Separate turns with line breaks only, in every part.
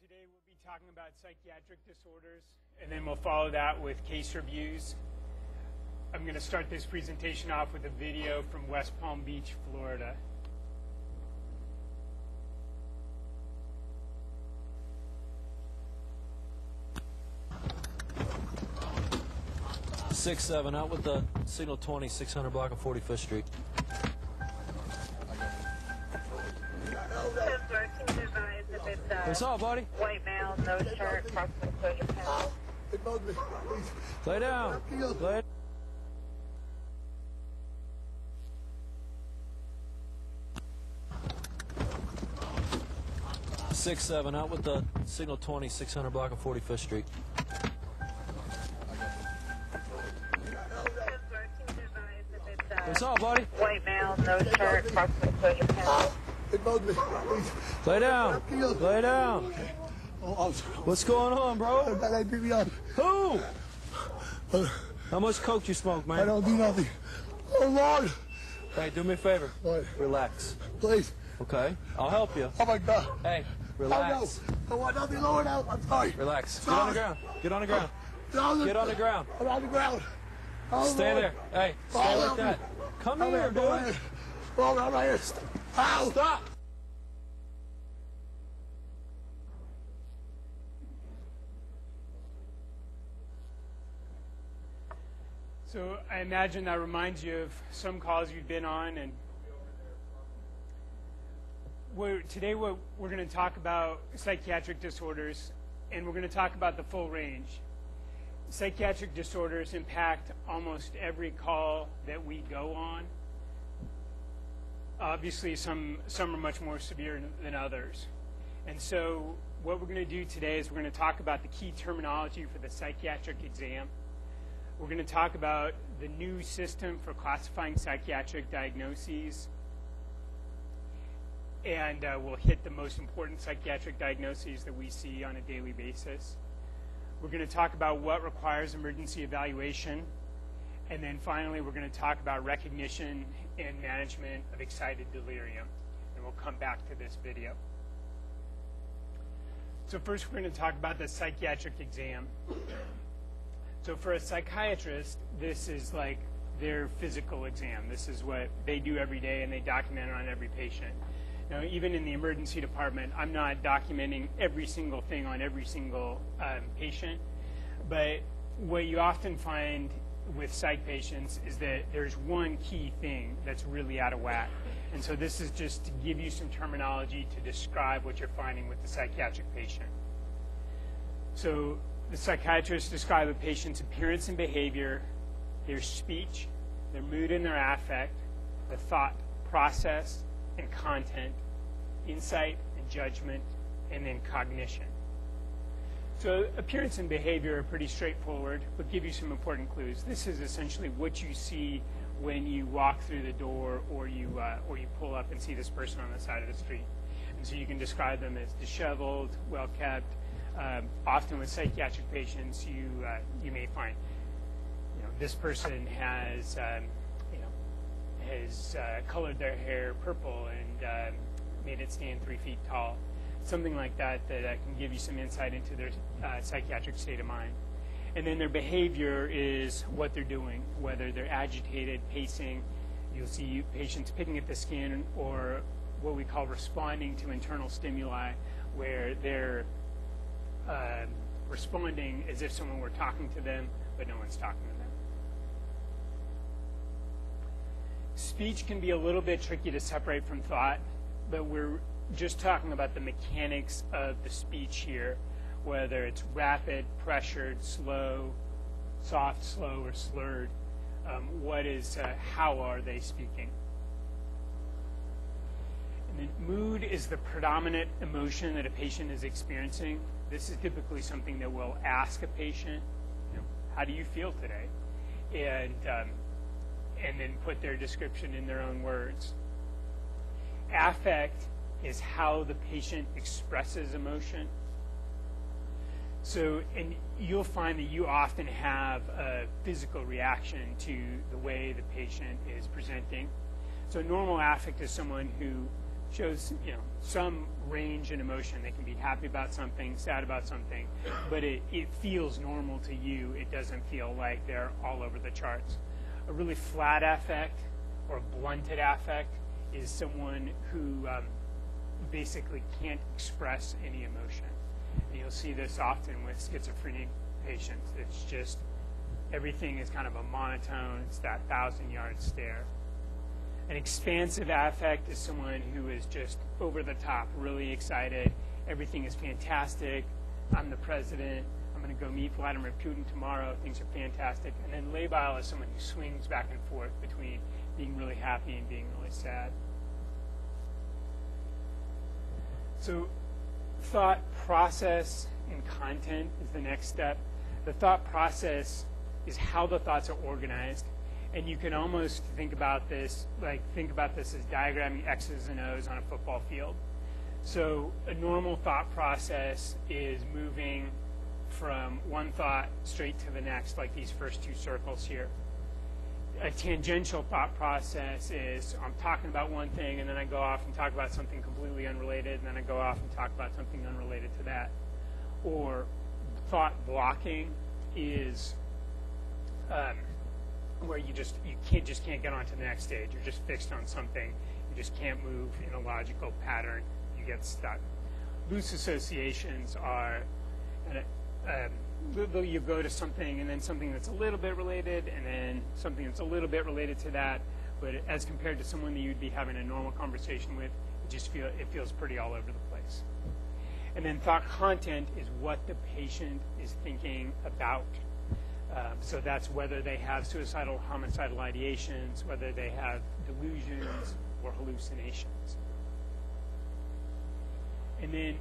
today we'll be talking about psychiatric disorders, and then we'll follow that with case reviews. I'm going to start this presentation off with a video from West Palm Beach, Florida.
Six seven out with the signal 20, 600 block of 45th Street. What's up, buddy?
White male, no shirt, proximal exposure pants.
It bugged me. Please.
Lay down. Lay. Six seven out with the signal 20, 600 block of 45th Street. What's up, buddy?
White male, no shirt, proximal exposure pants.
It bugged me.
Lay down. Lay down.
Oh,
What's going on, bro?
beat me up.
Who?
Uh,
How much coke you smoke, man?
I don't do nothing. Oh, Lord.
Hey, do me a favor.
What?
Relax.
Please.
Okay? I'll help you.
Oh, my God.
Hey,
Oh,
relax.
no. I want nothing lower now. I'm sorry.
Relax. Get on the ground. Get on the ground. Get on the ground.
I'm on the ground. Oh,
Stay
Lord.
there. Hey, stay
Oh,
like
me.
that. Come
Come
here,
here, go
dude.
ahead. Oh, I'm right here. Ow.
Stop.
So I imagine that reminds you of some calls you've been on, and we're, today we're, we're going to talk about psychiatric disorders, and we're going to talk about the full range. Psychiatric disorders impact almost every call that we go on. Obviously, some some are much more severe than others, and so what we're going to do today is we're going to talk about the key terminology for the psychiatric exam. We're going to talk about the new system for classifying psychiatric diagnoses. And uh, we'll hit the most important psychiatric diagnoses that we see on a daily basis. We're going to talk about what requires emergency evaluation. And then finally, we're going to talk about recognition and management of excited delirium. And we'll come back to this video. So, first, we're going to talk about the psychiatric exam. So for a psychiatrist, this is like their physical exam. This is what they do every day, and they document it on every patient. Now, even in the emergency department, I'm not documenting every single thing on every single um, patient, but what you often find with psych patients is that there's one key thing that's really out of whack. And so this is just to give you some terminology to describe what you're finding with the psychiatric patient. So the psychiatrists describe a patient's appearance and behavior, their speech, their mood and their affect, the thought process and content, insight and judgment, and then cognition. So appearance and behavior are pretty straightforward, but give you some important clues. This is essentially what you see when you walk through the door or you, uh, or you pull up and see this person on the side of the street. And so you can describe them as disheveled, well-kept, um, often with psychiatric patients, you uh, you may find, you know, this person has, um, you know, has uh, colored their hair purple and um, made it stand three feet tall, something like that that uh, can give you some insight into their uh, psychiatric state of mind. And then their behavior is what they're doing, whether they're agitated, pacing. You'll see patients picking at the skin, or what we call responding to internal stimuli, where they're um, responding as if someone were talking to them, but no one's talking to them. Speech can be a little bit tricky to separate from thought, but we're just talking about the mechanics of the speech here, whether it's rapid, pressured, slow, soft, slow, or slurred. Um, what is, uh, how are they speaking? And then mood is the predominant emotion that a patient is experiencing. This is typically something that we'll ask a patient, you know, how do you feel today? And, um, and then put their description in their own words. Affect is how the patient expresses emotion. So, and you'll find that you often have a physical reaction to the way the patient is presenting. So, normal affect is someone who shows you know some range in emotion. They can be happy about something, sad about something, but it, it feels normal to you. It doesn't feel like they're all over the charts. A really flat affect or blunted affect is someone who um, basically can't express any emotion. And you'll see this often with schizophrenic patients. It's just everything is kind of a monotone. It's that thousand yard stare. An expansive affect is someone who is just over the top, really excited. Everything is fantastic. I'm the president. I'm going to go meet Vladimir Putin tomorrow. Things are fantastic. And then labile is someone who swings back and forth between being really happy and being really sad. So, thought process and content is the next step. The thought process is how the thoughts are organized. And you can almost think about this, like think about this as diagramming X's and O's on a football field. So a normal thought process is moving from one thought straight to the next, like these first two circles here. A tangential thought process is I'm talking about one thing and then I go off and talk about something completely unrelated and then I go off and talk about something unrelated to that. Or thought blocking is um, where you just you can't just can't get on to the next stage. You're just fixed on something. You just can't move in a logical pattern. You get stuck. Loose associations are, um, you go to something and then something that's a little bit related, and then something that's a little bit related to that. But as compared to someone that you'd be having a normal conversation with, it just feel it feels pretty all over the place. And then thought content is what the patient is thinking about. Um, so that's whether they have suicidal, homicidal ideations, whether they have delusions or hallucinations. And then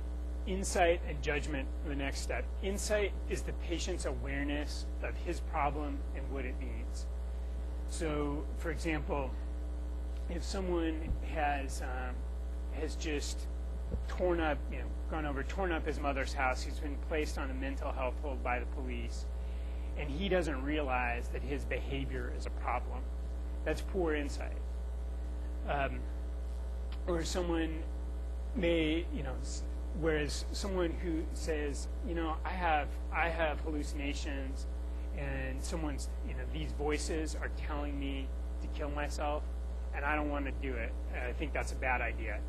insight and judgment are the next step. Insight is the patient's awareness of his problem and what it means. So, for example, if someone has um, has just torn up, you know, gone over, torn up his mother's house, he's been placed on a mental health hold by the police and he doesn't realize that his behavior is a problem. That's poor insight. Um, or someone may, you know, whereas someone who says, you know, I have I have hallucinations, and someone's, you know, these voices are telling me to kill myself, and I don't want to do it. I think that's a bad idea.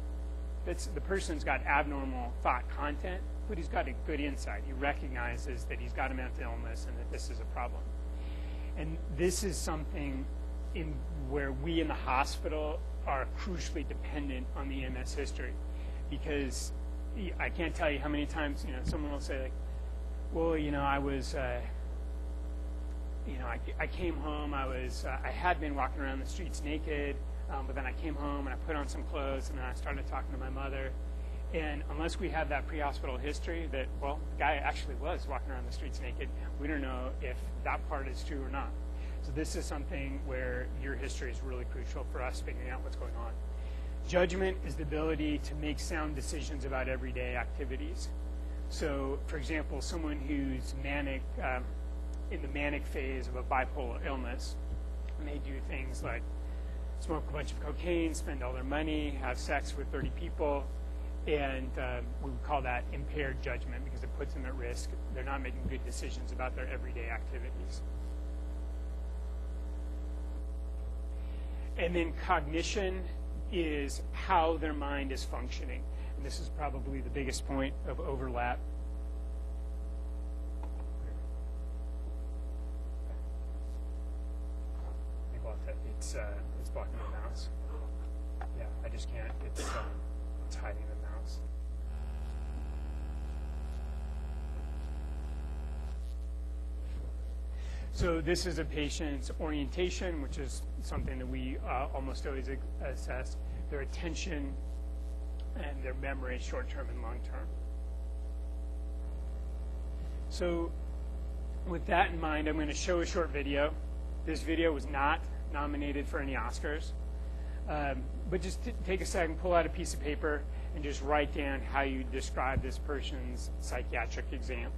That's the person's got abnormal thought content, but he's got a good insight. He recognizes that he's got a mental illness and that this is a problem. And this is something in where we in the hospital are crucially dependent on the EMS history because I can't tell you how many times you know someone will say like, well, you know, I was, uh, you know, I, I came home, I was, uh, I had been walking around the streets naked, um, but then I came home and I put on some clothes and then I started talking to my mother and unless we have that pre-hospital history that, well, the guy actually was walking around the streets naked, we don't know if that part is true or not. So this is something where your history is really crucial for us figuring out what's going on. Judgment is the ability to make sound decisions about everyday activities. So, for example, someone who's manic, um, in the manic phase of a bipolar illness, may do things like smoke a bunch of cocaine, spend all their money, have sex with 30 people, and um, we would call that impaired judgment because it puts them at risk. They're not making good decisions about their everyday activities. And then cognition is how their mind is functioning. And this is probably the biggest point of overlap. It's, uh, it's blocking the mouse. Yeah, I just can't. It's, um, it's hiding the mouse. So this is a patient's orientation, which is something that we uh, almost always assess, their attention and their memory, short-term and long-term. So with that in mind, I'm going to show a short video. This video was not nominated for any Oscars. Um, but just take a second, pull out a piece of paper, and just write down how you describe this person's psychiatric exam.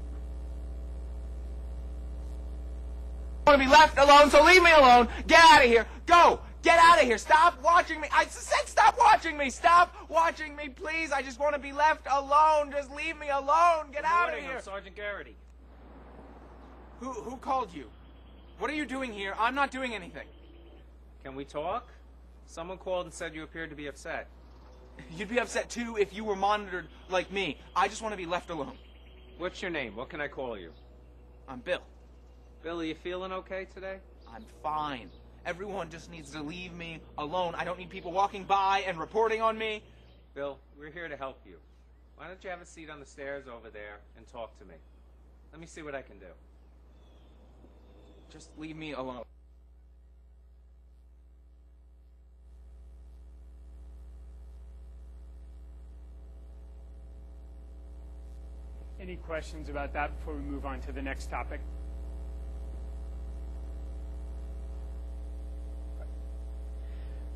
Want to be left alone, so leave me alone. Get out of here. Go. Get out of here. Stop watching me. I said stop watching me. Stop watching me, please. I just want to be left alone. Just leave me alone. Get out of here.
I'm Sergeant Garrity.
Who, who called you? What are you doing here? I'm not doing anything.
Can we talk? Someone called and said you appeared to be upset.
You'd be upset too if you were monitored like me. I just want to be left alone.
What's your name? What can I call you?
I'm Bill.
Billy, you feeling okay today?
I'm fine. Everyone just needs to leave me alone. I don't need people walking by and reporting on me.
Bill, we're here to help you. Why don't you have a seat on the stairs over there and talk to me? Let me see what I can do.
Just leave me alone.
Any questions about that before we move on to the next topic?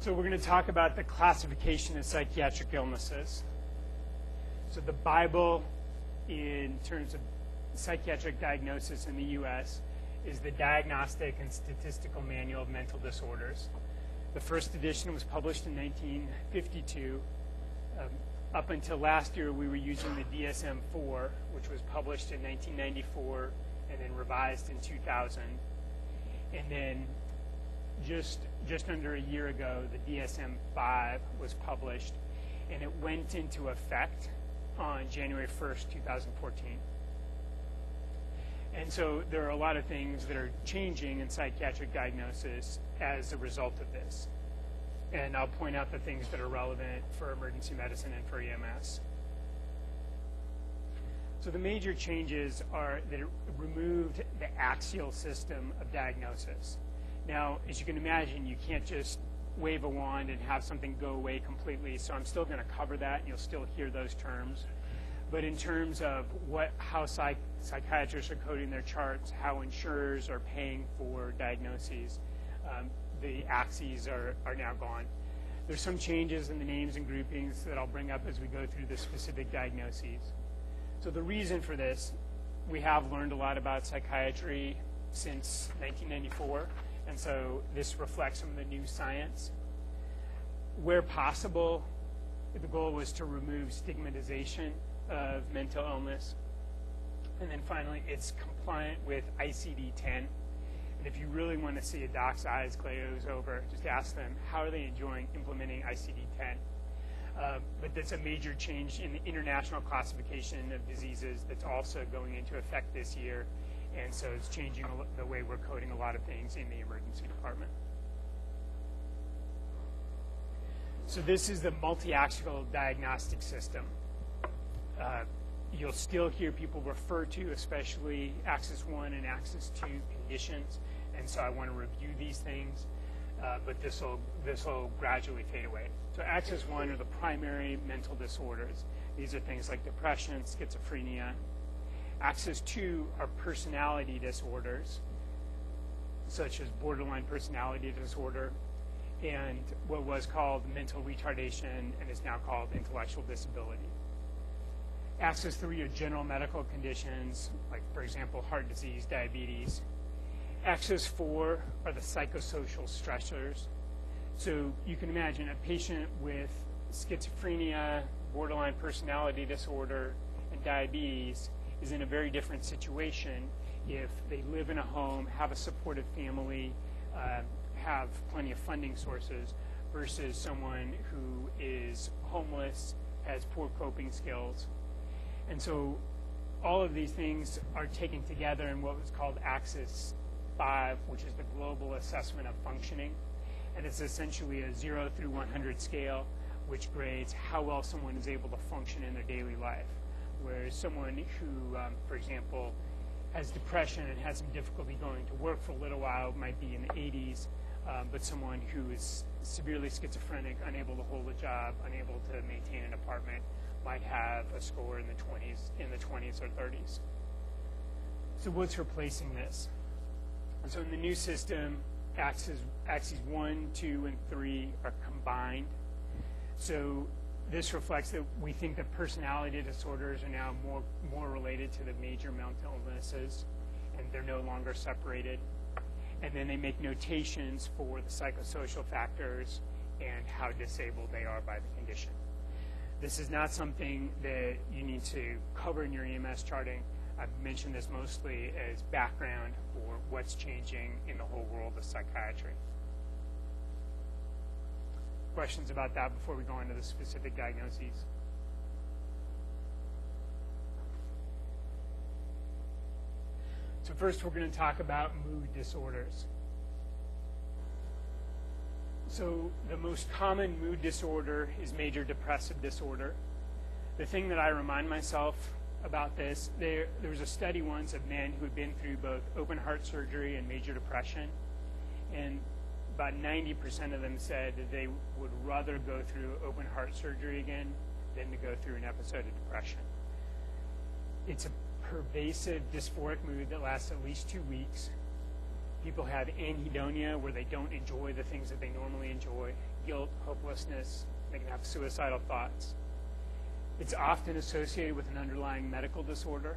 So we're going to talk about the classification of psychiatric illnesses. So the Bible, in terms of psychiatric diagnosis in the U.S., is the Diagnostic and Statistical Manual of Mental Disorders. The first edition was published in 1952. Um, up until last year, we were using the DSM-4, which was published in 1994 and then revised in 2000. And then just just under a year ago, the DSM-5 was published, and it went into effect on January 1st, 2014. And so there are a lot of things that are changing in psychiatric diagnosis as a result of this. And I'll point out the things that are relevant for emergency medicine and for EMS. So the major changes are that it removed the axial system of diagnosis. Now, as you can imagine, you can't just wave a wand and have something go away completely. So I'm still going to cover that, and you'll still hear those terms. But in terms of what, how psych, psychiatrists are coding their charts, how insurers are paying for diagnoses, um, the axes are, are now gone. There's some changes in the names and groupings that I'll bring up as we go through the specific diagnoses. So the reason for this, we have learned a lot about psychiatry since 1994, and so this reflects some of the new science. Where possible, the goal was to remove stigmatization of mental illness. And then finally, it's compliant with ICD-10. And if you really want to see a doc's eyes glaze over, just ask them, how are they enjoying implementing ICD-10? Uh, but that's a major change in the international classification of diseases that's also going into effect this year. And so it's changing the way we're coding a lot of things in the emergency department. So this is the multi-axial diagnostic system. Uh, you'll still hear people refer to, especially Axis 1 and Axis 2 conditions, and so I want to review these things, uh, but this will this will gradually fade away. So Axis 1 are the primary mental disorders. These are things like depression, schizophrenia. Axis 2 are personality disorders, such as borderline personality disorder, and what was called mental retardation and is now called intellectual disability. Axis 3 are general medical conditions, like, for example, heart disease, diabetes. Axis 4 are the psychosocial stressors. So you can imagine a patient with schizophrenia, borderline personality disorder, and diabetes is in a very different situation if they live in a home, have a supportive family, uh, have plenty of funding sources, versus someone who is homeless, has poor coping skills, and so all of these things are taken together in what was called Axis 5, which is the global assessment of functioning. And it's essentially a 0 through 100 scale, which grades how well someone is able to function in their daily life. Whereas someone who, um, for example, has depression and has some difficulty going to work for a little while might be in the 80s, um, but someone who is severely schizophrenic, unable to hold a job, unable to maintain an apartment, might have a score in the 20s, in the 20s or 30s. So what's replacing this? And so in the new system, axes, axes 1, 2, and 3 are combined. So this reflects that we think that personality disorders are now more, more related to the major mental illnesses, and they're no longer separated. and then they make notations for the psychosocial factors and how disabled they are by the condition. This is not something that you need to cover in your EMS charting. I've mentioned this mostly as background for what's changing in the whole world of psychiatry. Questions about that before we go into the specific diagnoses? So first we're going to talk about mood disorders. So the most common mood disorder is major depressive disorder. The thing that I remind myself about this, there, there was a study once of men who had been through both open heart surgery and major depression, and about 90% of them said that they would rather go through open heart surgery again than to go through an episode of depression. It's a pervasive dysphoric mood that lasts at least two weeks. People have anhedonia, where they don't enjoy the things that they normally enjoy, guilt, hopelessness, they can have suicidal thoughts. It's often associated with an underlying medical disorder.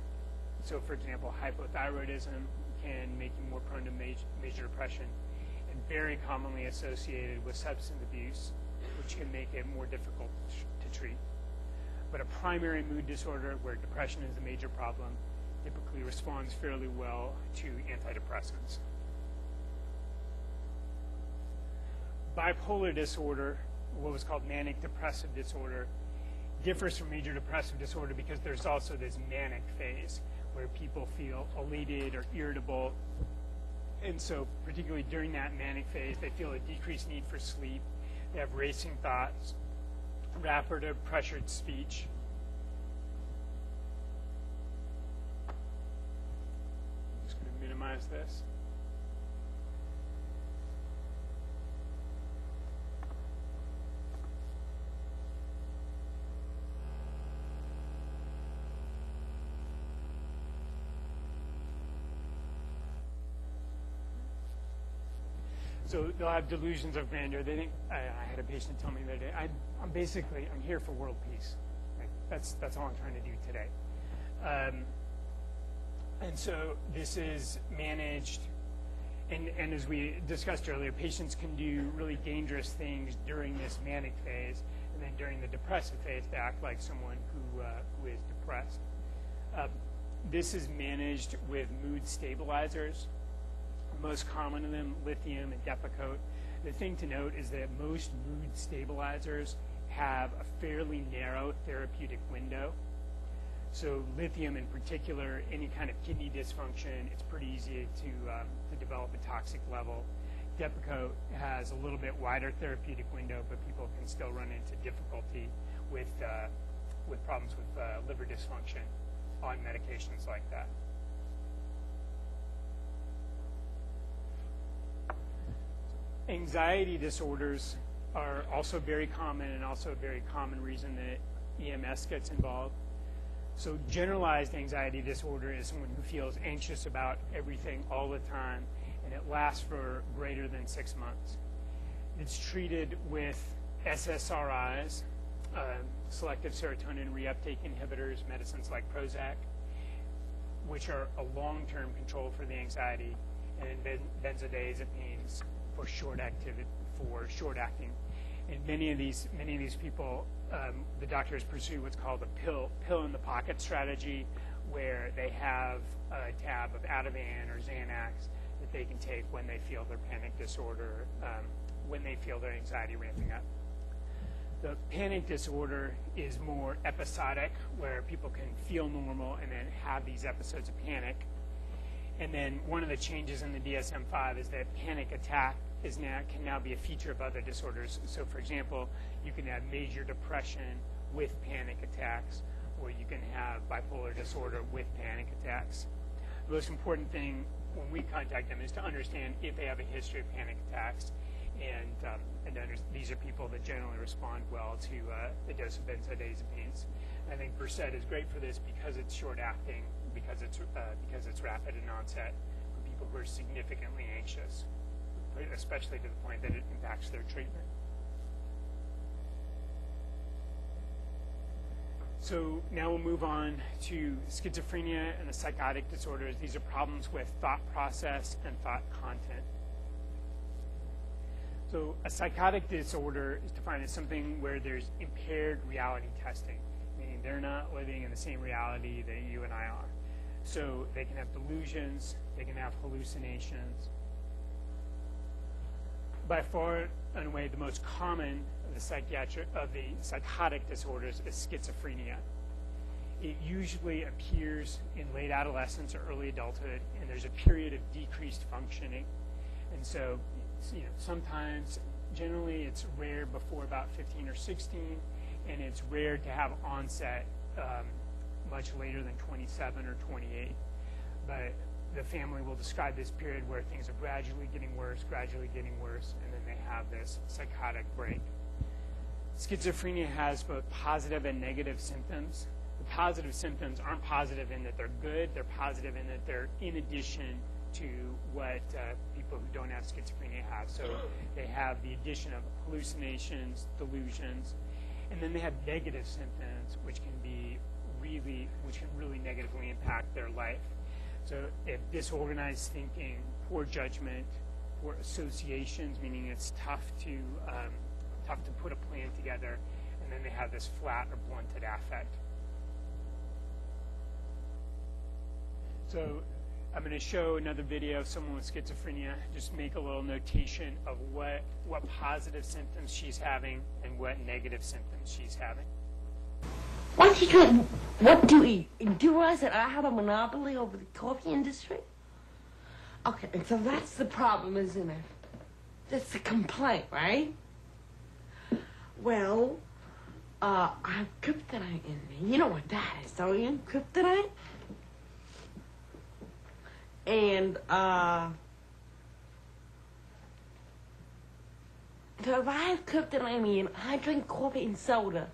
So, for example, hypothyroidism can make you more prone to major, major depression, and very commonly associated with substance abuse, which can make it more difficult to treat. But a primary mood disorder, where depression is a major problem, typically responds fairly well to antidepressants. Bipolar disorder, what was called manic depressive disorder, differs from major depressive disorder because there's also this manic phase where people feel elated or irritable. And so, particularly during that manic phase, they feel a decreased need for sleep. They have racing thoughts, rapid or pressured speech. I'm just going to minimize this. So they'll have delusions of grandeur. They think I, I had a patient tell me the other day, I, I'm basically I'm here for world peace. That's that's all I'm trying to do today. Um, and so this is managed, and and as we discussed earlier, patients can do really dangerous things during this manic phase, and then during the depressive phase, they act like someone who uh, who is depressed. Uh, this is managed with mood stabilizers most common of them, lithium and Depakote. The thing to note is that most mood stabilizers have a fairly narrow therapeutic window. So lithium in particular, any kind of kidney dysfunction, it's pretty easy to, um, to develop a toxic level. Depakote has a little bit wider therapeutic window, but people can still run into difficulty with, uh, with problems with uh, liver dysfunction on medications like that. Anxiety disorders are also very common and also a very common reason that EMS gets involved. So generalized anxiety disorder is someone who feels anxious about everything all the time, and it lasts for greater than six months. It's treated with SSRIs, uh, selective serotonin reuptake inhibitors, medicines like Prozac, which are a long-term control for the anxiety, and ben- benzodiazepines for short activity for short acting. And many of these many of these people, um, the doctors pursue what's called a pill pill in the pocket strategy, where they have a tab of Ativan or Xanax that they can take when they feel their panic disorder, um, when they feel their anxiety ramping up. The panic disorder is more episodic, where people can feel normal and then have these episodes of panic. And then one of the changes in the DSM-5 is that panic attack is now can now be a feature of other disorders. So, for example, you can have major depression with panic attacks, or you can have bipolar disorder with panic attacks. The most important thing when we contact them is to understand if they have a history of panic attacks, and um, and under, these are people that generally respond well to uh, the dose of benzodiazepines. I think Versed is great for this because it's short acting, because it's uh, because it's rapid in onset for people who are significantly anxious especially to the point that it impacts their treatment. So now we'll move on to schizophrenia and the psychotic disorders. These are problems with thought process and thought content. So a psychotic disorder is defined as something where there's impaired reality testing, meaning they're not living in the same reality that you and I are. So they can have delusions, they can have hallucinations. By far and away, the most common of the psychiatric of the psychotic disorders is schizophrenia. It usually appears in late adolescence or early adulthood, and there's a period of decreased functioning. And so, you know, sometimes, generally, it's rare before about 15 or 16, and it's rare to have onset um, much later than 27 or 28. But the family will describe this period where things are gradually getting worse, gradually getting worse, and then they have this psychotic break. Schizophrenia has both positive and negative symptoms. The positive symptoms aren't positive in that they're good, they're positive in that they're in addition to what uh, people who don't have schizophrenia have. So they have the addition of hallucinations, delusions, and then they have negative symptoms, which can be really, which can really negatively impact their life. So if disorganized thinking, poor judgment, poor associations, meaning it's tough to um, tough to put a plan together, and then they have this flat or blunted affect. So I'm going to show another video of someone with schizophrenia. Just make a little notation of what what positive symptoms she's having and what negative symptoms she's having.
What you could, what do you, do you realize that I have a monopoly over the coffee industry? Okay, and so that's the problem, isn't it? That's the complaint, right? Well, uh, I have kryptonite in me. You know what that is, don't you? Kryptonite? And, uh, so if I have kryptonite in me and I drink coffee and soda,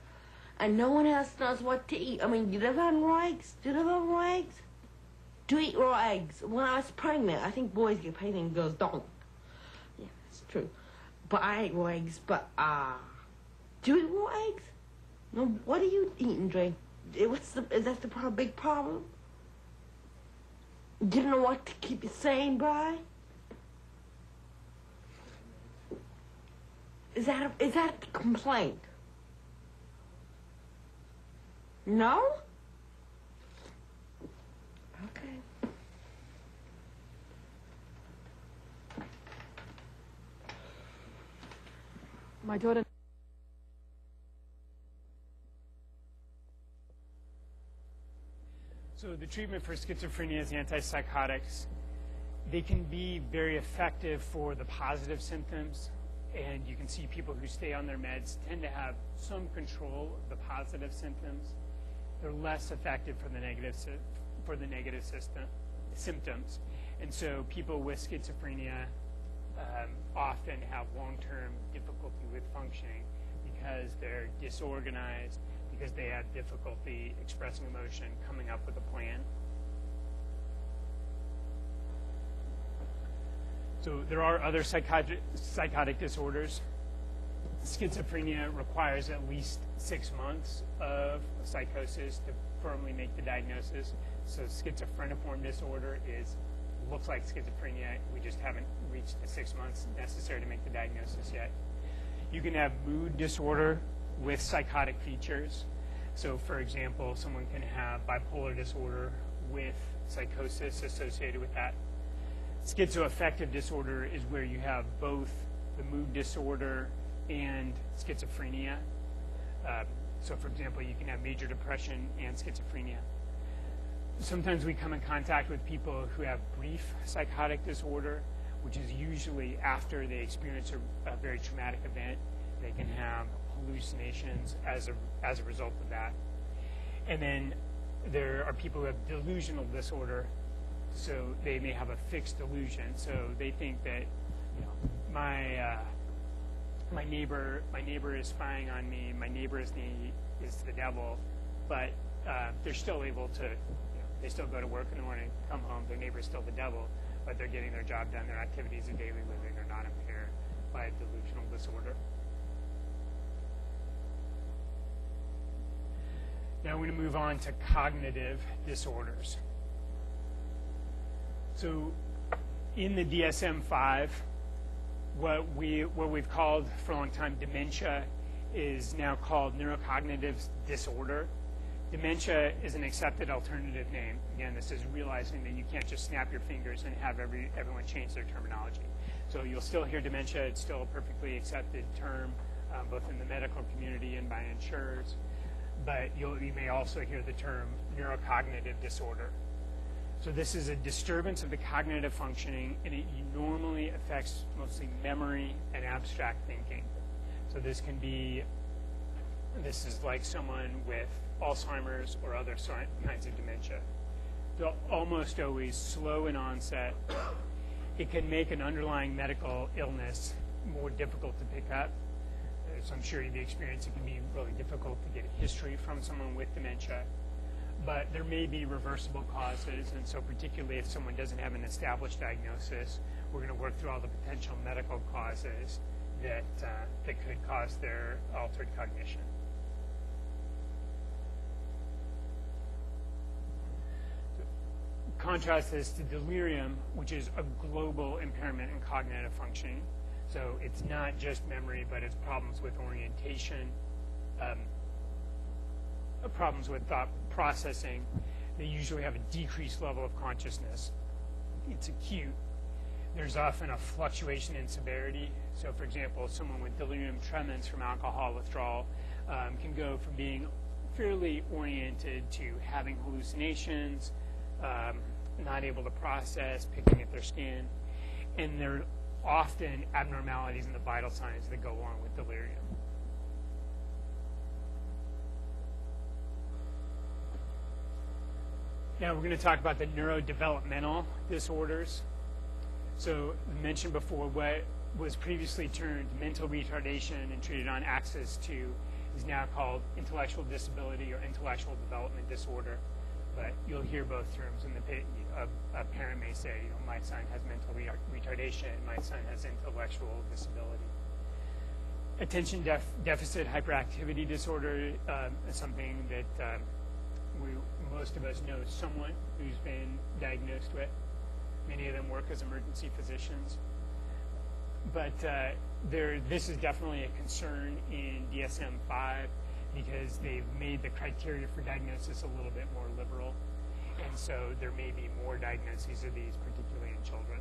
and no one else knows what to eat. I mean, you live on raw eggs? Do you live on raw eggs? Do you eat raw eggs? When I was pregnant, I think boys get pregnant and girls don't. Yeah, that's true. But I ate raw eggs, but, uh, do you eat raw eggs? No, what do you eat and drink? What's the, is that the big problem? You don't know what to keep you sane, Bri? Is that a, is that a complaint? No? Okay.
My daughter
So the treatment for schizophrenia is antipsychotics. They can be very effective for the positive symptoms, and you can see people who stay on their meds tend to have some control of the positive symptoms. They're less effective for the negative for the negative system, symptoms, and so people with schizophrenia um, often have long-term difficulty with functioning because they're disorganized, because they have difficulty expressing emotion, coming up with a plan. So there are other psychotic, psychotic disorders. Schizophrenia requires at least six months of psychosis to firmly make the diagnosis. So schizophreniform disorder is looks like schizophrenia. We just haven't reached the six months necessary to make the diagnosis yet. You can have mood disorder with psychotic features. So, for example, someone can have bipolar disorder with psychosis associated with that. Schizoaffective disorder is where you have both the mood disorder and schizophrenia. Um, so, for example, you can have major depression and schizophrenia. Sometimes we come in contact with people who have brief psychotic disorder, which is usually after they experience a, a very traumatic event. They can have hallucinations as a, as a result of that. And then there are people who have delusional disorder, so they may have a fixed delusion. So they think that, you know, my uh, my neighbor my neighbor is spying on me. My neighbor is the is the devil, but uh, they're still able to. You know, they still go to work in the morning, come home. Their neighbor is still the devil, but they're getting their job done. Their activities of daily living are not impaired by delusional disorder. Now we're going to move on to cognitive disorders. So in the DSM-5, what we what we've called for a long time dementia is now called neurocognitive disorder. Dementia is an accepted alternative name. Again, this is realizing that you can't just snap your fingers and have every everyone change their terminology. So you'll still hear dementia. It's still a perfectly accepted term, um, both in the medical community and by insurers. But you'll, you may also hear the term neurocognitive disorder. So this is a disturbance of the cognitive functioning, and it normally affects mostly memory and abstract thinking. So this can be, this is like someone with Alzheimer's or other kinds of dementia. They're almost always slow in onset. It can make an underlying medical illness more difficult to pick up. As I'm sure you've experienced, it can be really difficult to get a history from someone with dementia but there may be reversible causes, and so particularly if someone doesn't have an established diagnosis, we're going to work through all the potential medical causes that, uh, that could cause their altered cognition. Contrast this to delirium, which is a global impairment in cognitive functioning. So it's not just memory, but it's problems with orientation, um, problems with thought processing, they usually have a decreased level of consciousness. It's acute. There's often a fluctuation in severity. So, for example, someone with delirium tremens from alcohol withdrawal um, can go from being fairly oriented to having hallucinations, um, not able to process, picking at their skin, and there are often abnormalities in the vital signs that go along with delirium. Now we're going to talk about the neurodevelopmental disorders. So I mentioned before what was previously termed mental retardation and treated on Axis 2 is now called intellectual disability or intellectual development disorder. But you'll hear both terms, and the a parent may say, you know, my son has mental re- retardation, my son has intellectual disability. Attention def- deficit hyperactivity disorder um, is something that um, we, most of us know someone who's been diagnosed with. Many of them work as emergency physicians. But uh, there, this is definitely a concern in DSM-5 because they've made the criteria for diagnosis a little bit more liberal. And so there may be more diagnoses of these, particularly in children.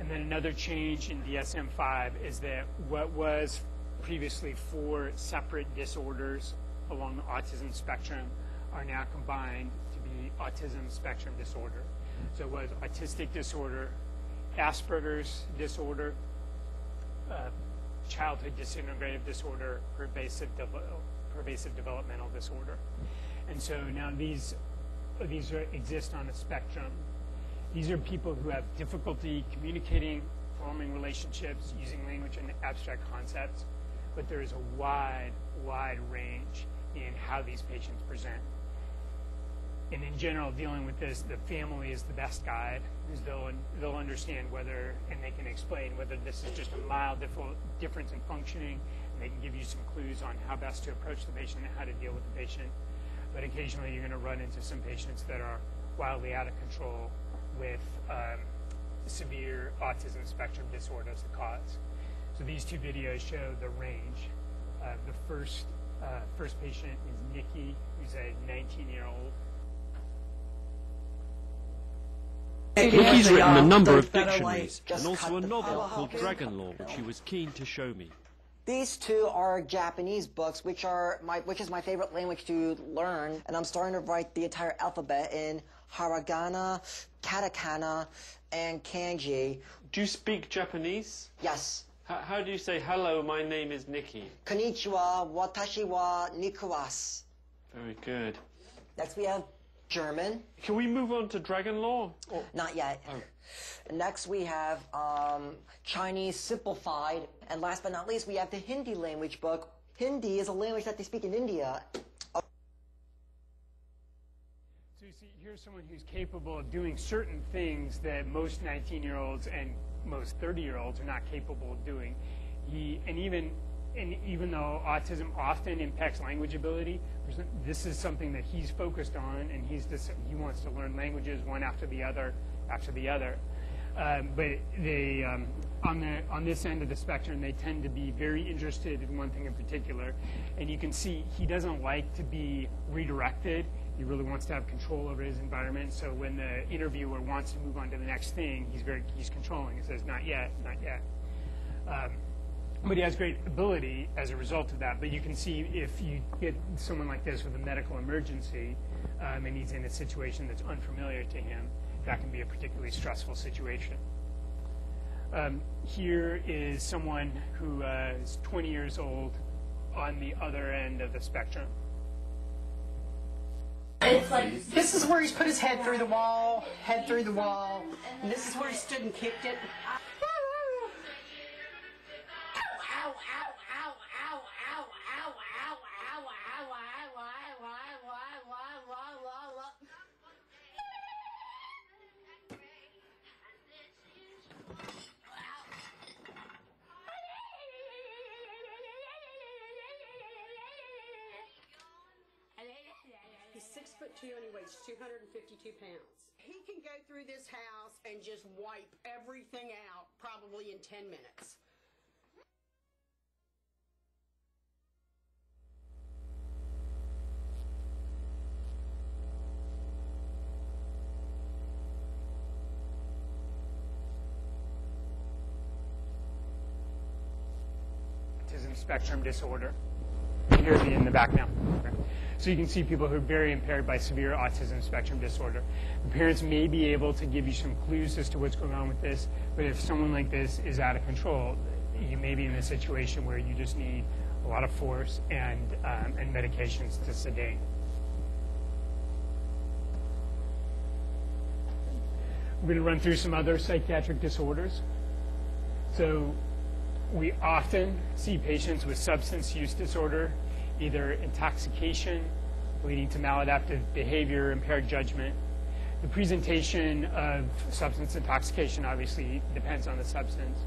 And then another change in DSM-5 is that what was previously four separate disorders along the autism spectrum are now combined to be autism spectrum disorder. So it was autistic disorder, Asperger's disorder, uh, childhood disintegrative disorder, pervasive, de- pervasive developmental disorder. And so now these, these are, exist on a spectrum. These are people who have difficulty communicating, forming relationships, using language and abstract concepts, but there is a wide, wide range in how these patients present. And in general, dealing with this, the family is the best guide, because they'll, they'll understand whether, and they can explain whether this is just a mild difference in functioning, and they can give you some clues on how best to approach the patient and how to deal with the patient. But occasionally, you're going to run into some patients that are wildly out of control with um, severe autism spectrum disorder as the cause. So these two videos show the range. Uh, the first uh, first patient is Nikki, who's a 19-year-old.
Nikki's written a number of dictionaries and also a novel called
out.
Dragon Law, which he was keen to show me.
These two are Japanese books, which are my, which is my favorite language to learn, and I'm starting to write the entire alphabet in hiragana, katakana, and kanji.
Do you speak Japanese?
Yes.
H- how do you say hello? My name is Nikki.
Konnichiwa, watashi wa nikuwasu.
Very good.
Next we have German.
Can we move on to Dragon Law? Or-
Not yet. Next we have um, Chinese simplified, and last but not least we have the Hindi language book. Hindi is a language that they speak in India.
So you see, here's someone who's capable of doing certain things that most 19-year-olds and most 30-year-olds are not capable of doing. He and even and even though autism often impacts language ability, this is something that he's focused on, and he's just, he wants to learn languages one after the other, after the other. Um, but they, um, on the on this end of the spectrum, they tend to be very interested in one thing in particular, and you can see he doesn't like to be redirected. He really wants to have control over his environment. So when the interviewer wants to move on to the next thing, he's very he's controlling. He says, "Not yet, not yet." Um, but he has great ability as a result of that. But you can see if you get someone like this with a medical emergency, um, and he's in a situation that's unfamiliar to him, that can be a particularly stressful situation. Um, here is someone who uh, is 20 years old on the other end of the spectrum.
This is where he's put his head through the wall, head through the wall, and this is where he stood and kicked it. Six foot two and he weighs 252 pounds. He can go through this house and just wipe everything out probably in 10 minutes.
autism spectrum disorder. You hear me in the back now. So you can see people who are very impaired by severe autism spectrum disorder. The parents may be able to give you some clues as to what's going on with this, but if someone like this is out of control, you may be in a situation where you just need a lot of force and, um, and medications to sedate. We're going to run through some other psychiatric disorders. So we often see patients with substance use disorder, either intoxication leading to maladaptive behavior, impaired judgment. The presentation of substance intoxication obviously depends on the substance.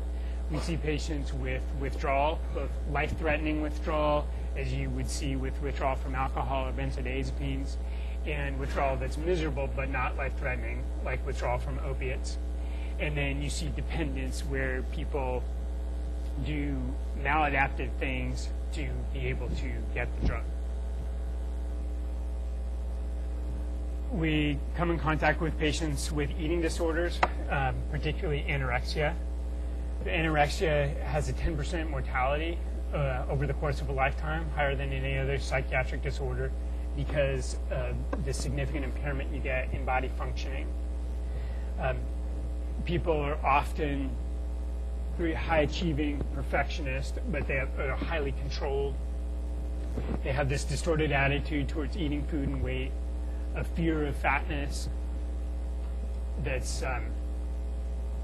We see patients with withdrawal, both life-threatening withdrawal, as you would see with withdrawal from alcohol or benzodiazepines, and withdrawal that's miserable but not life-threatening, like withdrawal from opiates. And then you see dependence where people do maladaptive things to be able to get the drug. We come in contact with patients with eating disorders, um, particularly anorexia. Anorexia has a 10% mortality uh, over the course of a lifetime, higher than any other psychiatric disorder, because of the significant impairment you get in body functioning. Um, people are often very high achieving perfectionist, but they have, are highly controlled. They have this distorted attitude towards eating food and weight, a fear of fatness that's, um,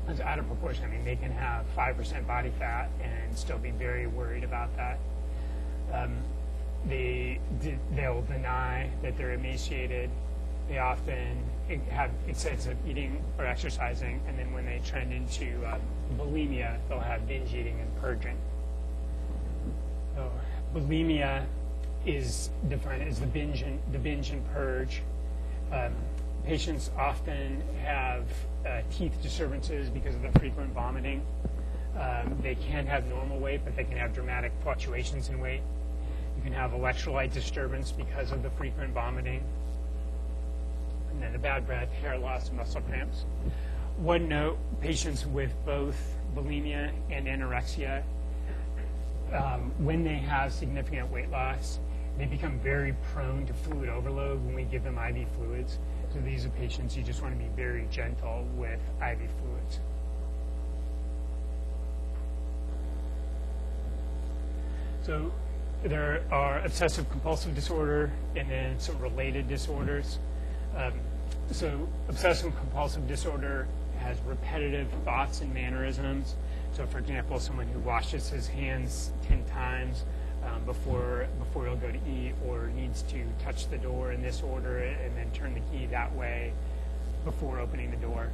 that's out of proportion. I mean, they can have 5% body fat and still be very worried about that. Um, they, they'll deny that they're emaciated. They often have excessive eating or exercising, and then when they trend into um, bulimia, they'll have binge eating and purging. So bulimia is defined as the binge and, the binge and purge. Um, patients often have uh, teeth disturbances because of the frequent vomiting. Um, they can have normal weight, but they can have dramatic fluctuations in weight. You can have electrolyte disturbance because of the frequent vomiting and then the bad breath, hair loss, muscle cramps. One note, patients with both bulimia and anorexia, um, when they have significant weight loss, they become very prone to fluid overload when we give them IV fluids. So these are patients you just want to be very gentle with IV fluids. So there are obsessive compulsive disorder and then some related disorders. Um, so obsessive compulsive disorder has repetitive thoughts and mannerisms. So, for example, someone who washes his hands 10 times um, before, before he'll go to eat or needs to touch the door in this order and then turn the key that way before opening the door.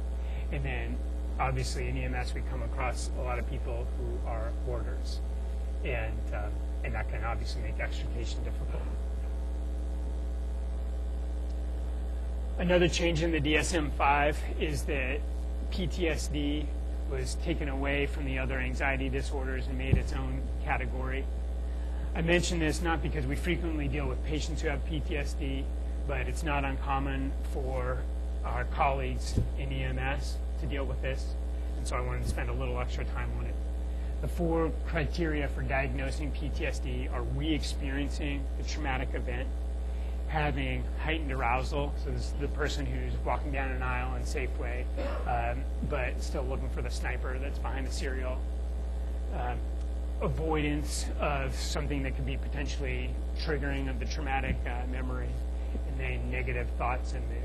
And then, obviously, in EMS, we come across a lot of people who are hoarders. and uh, and that can obviously make extrication difficult. Another change in the DSM-5 is that PTSD was taken away from the other anxiety disorders and made its own category. I mention this not because we frequently deal with patients who have PTSD, but it's not uncommon for our colleagues in EMS to deal with this, and so I wanted to spend a little extra time on it. The four criteria for diagnosing PTSD are re-experiencing the traumatic event, having heightened arousal, so this is the person who's walking down an aisle in Safeway, um, but still looking for the sniper that's behind the cereal, um, avoidance of something that could be potentially triggering of the traumatic uh, memory, and then negative thoughts and mood.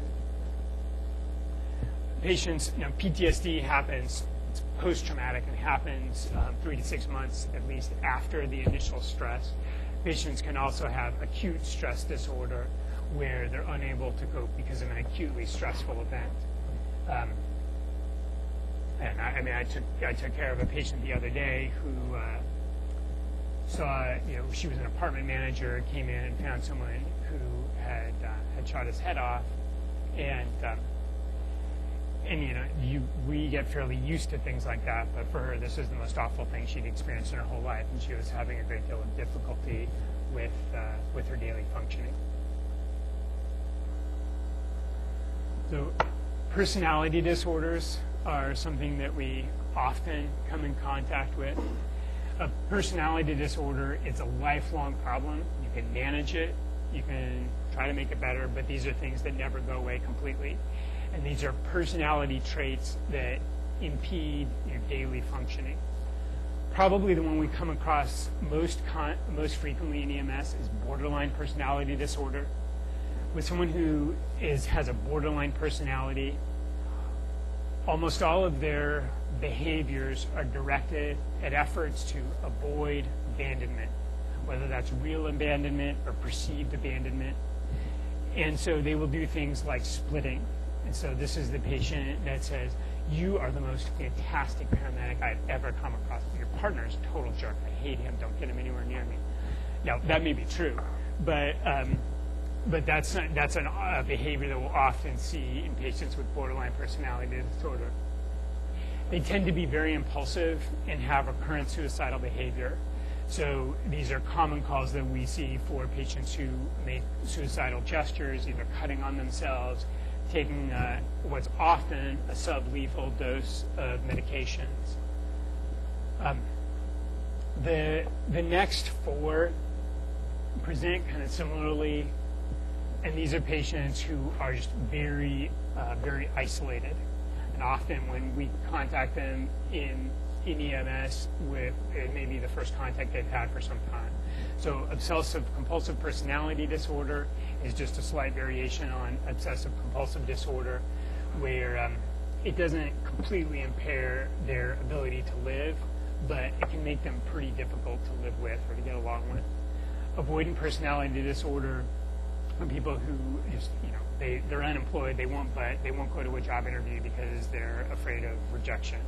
Patients, you know, PTSD happens, it's post-traumatic and happens um, three to six months at least after the initial stress. Patients can also have acute stress disorder where they're unable to cope because of an acutely stressful event. Um, and I, I mean, I took I took care of a patient the other day who uh, saw, you know, she was an apartment manager, came in and found someone who had uh, had shot his head off, and um, and you know, you we get fairly used to things like that, but for her, this is the most awful thing she'd experienced in her whole life, and she was having a great deal of difficulty with uh, with her daily functioning. So, personality disorders are something that we often come in contact with. A personality disorder is a lifelong problem. You can manage it, you can try to make it better, but these are things that never go away completely. And these are personality traits that impede your daily functioning. Probably the one we come across most most frequently in EMS is borderline personality disorder. With someone who is has a borderline personality, almost all of their behaviors are directed at efforts to avoid abandonment, whether that's real abandonment or perceived abandonment. And so they will do things like splitting. And so this is the patient that says, you are the most fantastic paramedic I've ever come across. Your partner is a total jerk. I hate him. Don't get him anywhere near me. Now, that may be true, but, um, but that's, not, that's a uh, behavior that we'll often see in patients with borderline personality disorder. They tend to be very impulsive and have recurrent suicidal behavior. So these are common calls that we see for patients who make suicidal gestures, either cutting on themselves, taking uh, what's often a sublethal dose of medications. Um, the, the next four present kind of similarly, and these are patients who are just very, uh, very isolated. And often when we contact them in, in EMS, with, it may be the first contact they've had for some time. So obsessive compulsive personality disorder is just a slight variation on obsessive compulsive disorder where um, it doesn't completely impair their ability to live, but it can make them pretty difficult to live with or to get along with. Avoidant personality disorder are people who just, you know, they, they're unemployed, they won't, but they won't go to a job interview because they're afraid of rejection.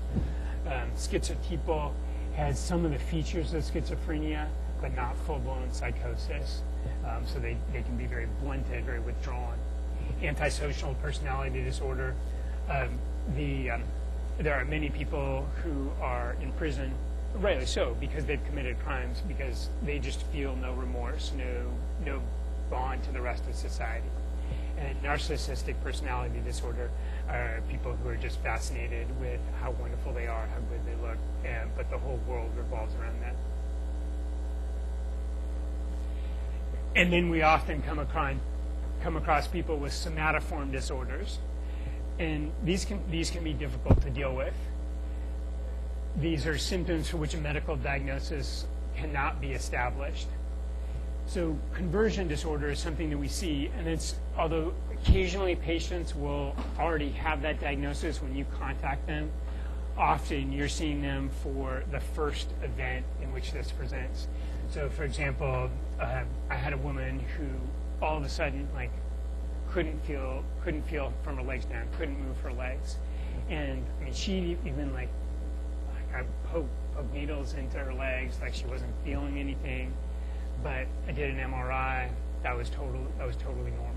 Um, schizotypal has some of the features of schizophrenia, but not full-blown psychosis. Um, so they, they can be very blunted, very withdrawn. Antisocial personality disorder. Um, the, um, there are many people who are in prison, rightly so, because they've committed crimes, because they just feel no remorse, no, no bond to the rest of society. And narcissistic personality disorder are people who are just fascinated with how wonderful they are, how good they look, and, but the whole world revolves around them. And then we often come across, come across people with somatoform disorders. And these can, these can be difficult to deal with. These are symptoms for which a medical diagnosis cannot be established. So conversion disorder is something that we see, and it's although occasionally patients will already have that diagnosis when you contact them, often you're seeing them for the first event in which this presents. So, for example, uh, I had a woman who all of a sudden like couldn't feel couldn't feel from her legs down, couldn't move her legs, and I mean she even like, like I po- poke needles into her legs, like she wasn't feeling anything. But I did an MRI. That was total. That was totally normal.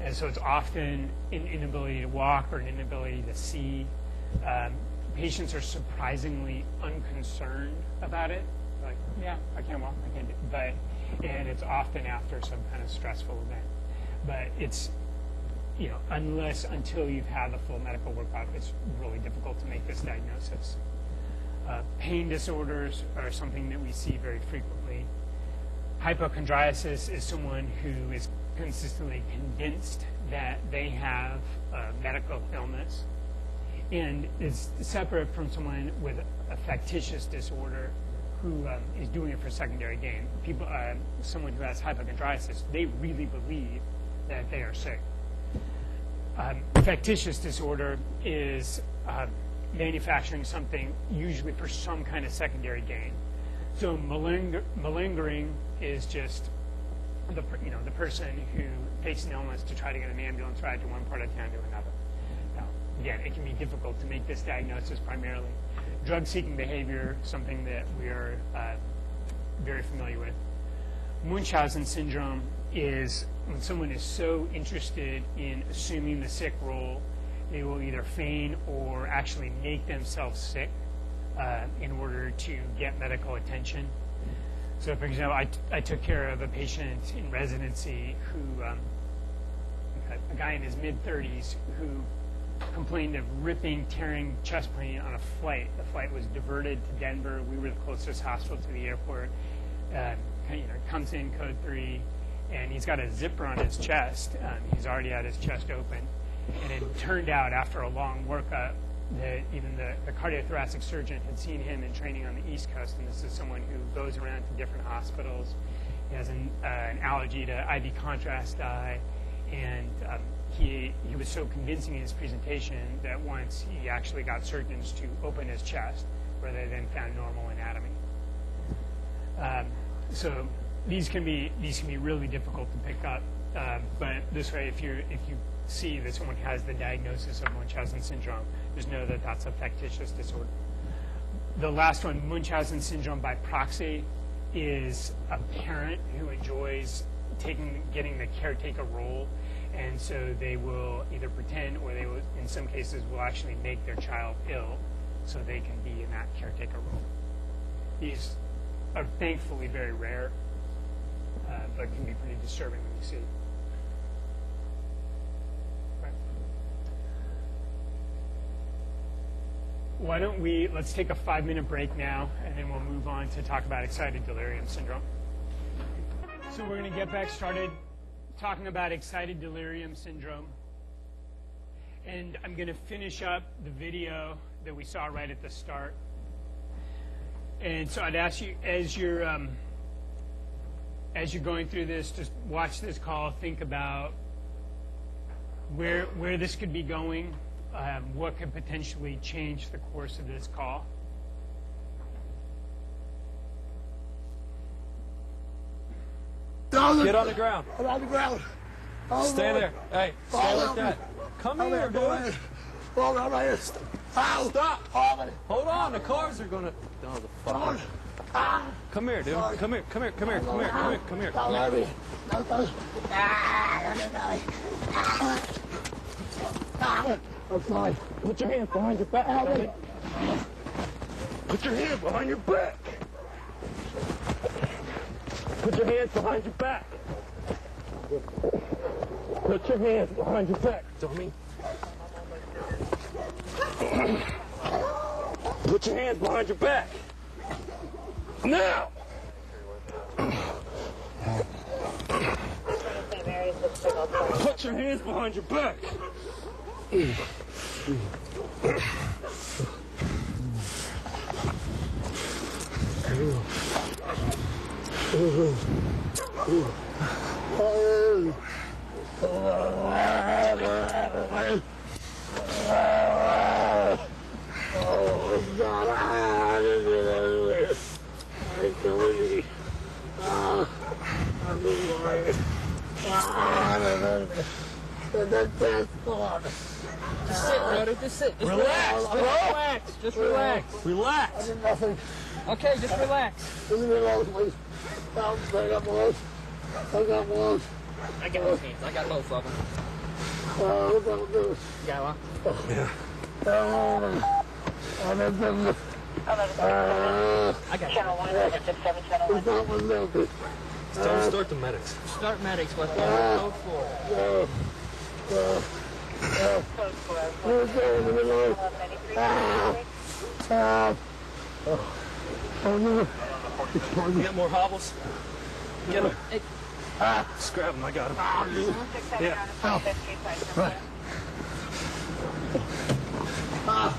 And so it's often an inability to walk or an inability to see. Um, patients are surprisingly unconcerned about it. Yeah, I can't walk, I can't do But, and it's often after some kind of stressful event. But it's, you know, unless, until you've had the full medical workup, it's really difficult to make this diagnosis. Uh, pain disorders are something that we see very frequently. Hypochondriasis is someone who is consistently convinced that they have a medical illness and is separate from someone with a factitious disorder who um, is doing it for secondary gain. People, uh, someone who has hypochondriasis, they really believe that they are sick. Um, factitious disorder is uh, manufacturing something usually for some kind of secondary gain. So maling- malingering is just the you know the person who takes an illness to try to get an ambulance ride to one part of town to another. Now, again, it can be difficult to make this diagnosis primarily. Drug-seeking behavior, something that we are uh, very familiar with. Munchausen syndrome is when someone is so interested in assuming the sick role, they will either feign or actually make themselves sick uh, in order to get medical attention. So, for example, I, I took care of a patient in residency who, um, a, a guy in his mid 30s, who complained of ripping, tearing chest pain on a flight. The flight was diverted to Denver. We were the closest hospital to the airport. Uh, you know, comes in code three, and he's got a zipper on his chest. Um, he's already had his chest open, and it turned out after a long workup that even the, the cardiothoracic surgeon had seen him in training on the East Coast, and this is someone who goes around to different hospitals. He has an, uh, an allergy to IV contrast dye, and um, he, he was so convincing in his presentation that once he actually got surgeons to open his chest, where they then found normal anatomy. Um, so these can be these can be really difficult to pick up. Um, but this way, if you if you see that someone has the diagnosis of Munchausen syndrome, just know that that's a factitious disorder. The last one, Munchausen syndrome by proxy, is a parent who enjoys taking getting the caretaker role, and so they will either pretend or they will, in some cases, will actually make their child ill, so they can be in that caretaker role. These are thankfully very rare, uh, but can be pretty disturbing when you see. Why don't we, let's take a five minute break now, and then we'll move on to talk about excited delirium syndrome. So we're going to get back started talking about excited delirium syndrome. And I'm going to finish up the video that we saw right at the start. And so I'd ask you, as you're um, as you're going through this, just watch this call. Think about where where this could be going, um, what could potentially change the course of this call.
Down
Get on the ground.
I'm on the ground. Oh,
Stay
Lord.
there. Hey, stay
Fall
like
out.
that. Come
Come
here,
here, go
dude.
ahead. Fall down right here. Ow.
Stop.
Oh.
Hold on. The cars are gonna. Oh, the
Come
fuck.
on.
Come here, dude.
Sorry.
Come here. Come here. Come here. Come here. Come here. Come here. Come here.
Larry. Down, down. Ah. Ah. Ah. I'm fine. Put your hands behind your back. Ow. Put your hands behind your back. Put your hands behind your back. Put your hands behind your back, dummy. Put your hands behind your back. Now! Put your hands behind your back. Ah, I don't know and then transform.
Just sit, brother. Just sit. Just
Relax,
relax.
bro.
Relax. Just relax. Relax.
I did nothing.
Okay, just relax.
Leave me alone, please. Help, I got balloons. I got balloons.
I got both hands. I got both of them.
Uh, what do I do?
Got one?
Yeah. Oh, I'm in business. Uh,
I got
Channel 1, Roger 67, Channel 1.
it's not one milk.
Start, start the medics. Start medics with.
Uh,
Code 4.
Uh, uh, uh,
Code 4.
where's the in the middle?
1193.
Ah, ah. Oh, oh, no. It's
You
funny.
got more hobbles? Get them. Hey,
Ah,
just grab them. I got them.
ah, you.
67,
Yeah.
Channel 55,
Right. Ah,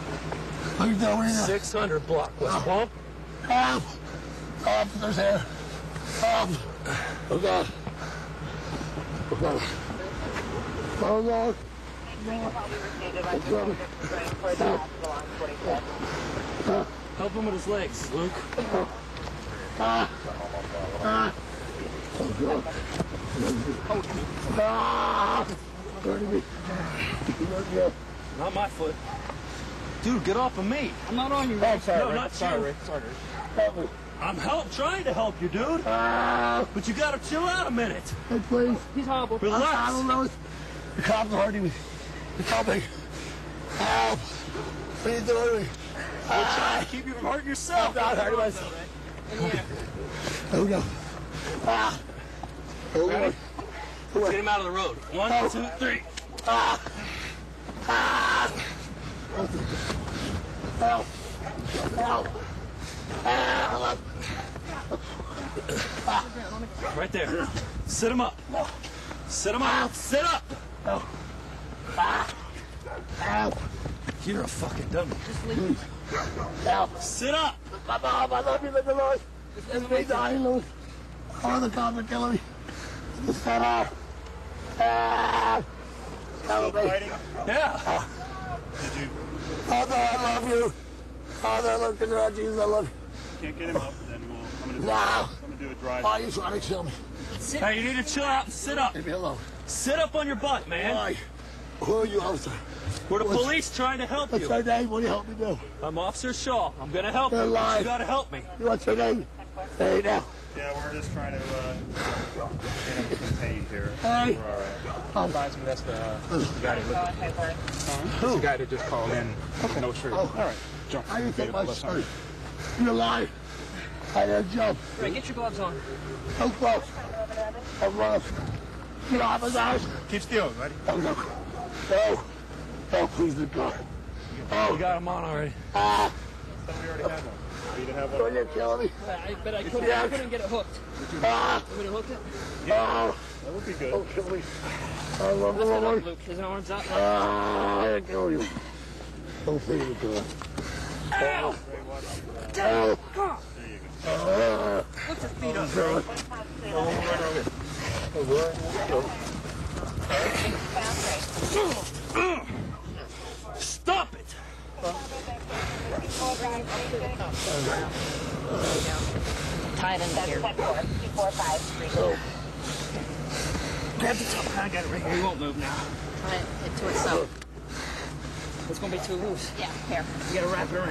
how you doing here?
600 block. West Palm.
Help! Help, there's air. Help! Oh, God. Oh, God. Oh, God.
Help him with his legs, Luke.
Ah! Ah! Oh, God. Ah! Hurting me. Yeah.
Not my foot. Dude, get off of me. I'm not on you.
Oh, sorry,
No,
Rick.
not
Sorry,
you.
Rick. Sorry. Help me.
I'm help trying to help you, dude.
Ah!
But you gotta chill out a minute.
Hey, please.
He's hobbled.
I
Relax.
don't know. The cops are hurting me. They're coming. Help! What are you doing me?
We're trying to keep you from hurting yourself.
I'm not hurting myself. Oh, no. Ah! Oh, Lord.
Let's get him out of the road. One,
Oh.
two, three.
Ah! Ah! Help! Help! Help!
Right there. Sit him up. Sit him up. Sit up.
Help! Ah! Help!
You're a fucking dummy. Just leave.
Help!
Sit up.
My mom, I love you, Mr. Lewis. It's me dying, Lewis. Oh, the cops are killing me. Just cut off. Ah! Help me.
Yeah.
Father, I love you. Father, look at that, Jesus, I love you.
Can't get him up, then we'll, I'm gonna,
No!
I'm gonna do a drive.
Why are you trying to kill me?
Hey, you need to chill out and sit up.
Leave me alone.
Sit up on your butt, man.
Why? Who are you, officer?
We're the
What's-
police trying to help
What's
you.
your name? What do you help me do?
I'm Officer Shaw. I'm gonna help
You're
you. but
alive.
You gotta help me.
What's your name? Hey, now.
Yeah, we're just trying to, uh, get him contained here.
Hey.
We're all right.
Oh,
Advise me that's the, uh, the guy that looked,
Who?
the guy that just called in. No shirt.
Oh,
All right. Jump.
How do you take
Get
my
it, left
shirt? You're alive. I didn't jump.
Right, get your gloves on.
So close. I'm running. Get off his house.
Keep still, buddy.
Oh, no. No. Oh, please, the God. Oh,
You got him on already.
ah.
We already have one. We didn't have
Oh,
one.
you're killing me.
I, but I couldn't,
Yeah.
I couldn't get it hooked.
Ah.
You would have hooked it?
Oh,
That would be good.
oh, kill me. I love the
Lift it
Lord.
Luke. His arms up.
Ah, I kill you. Don't say it, God.
Ow!
Oh.
Come on. Lift your feet up.
Oh,
Stop it!
Tie it under here. Oh.
Grab the top. I got it right here. We won't move now.
Tie it to itself.
It's gonna be too loose.
Yeah, here.
You gotta wrap it around.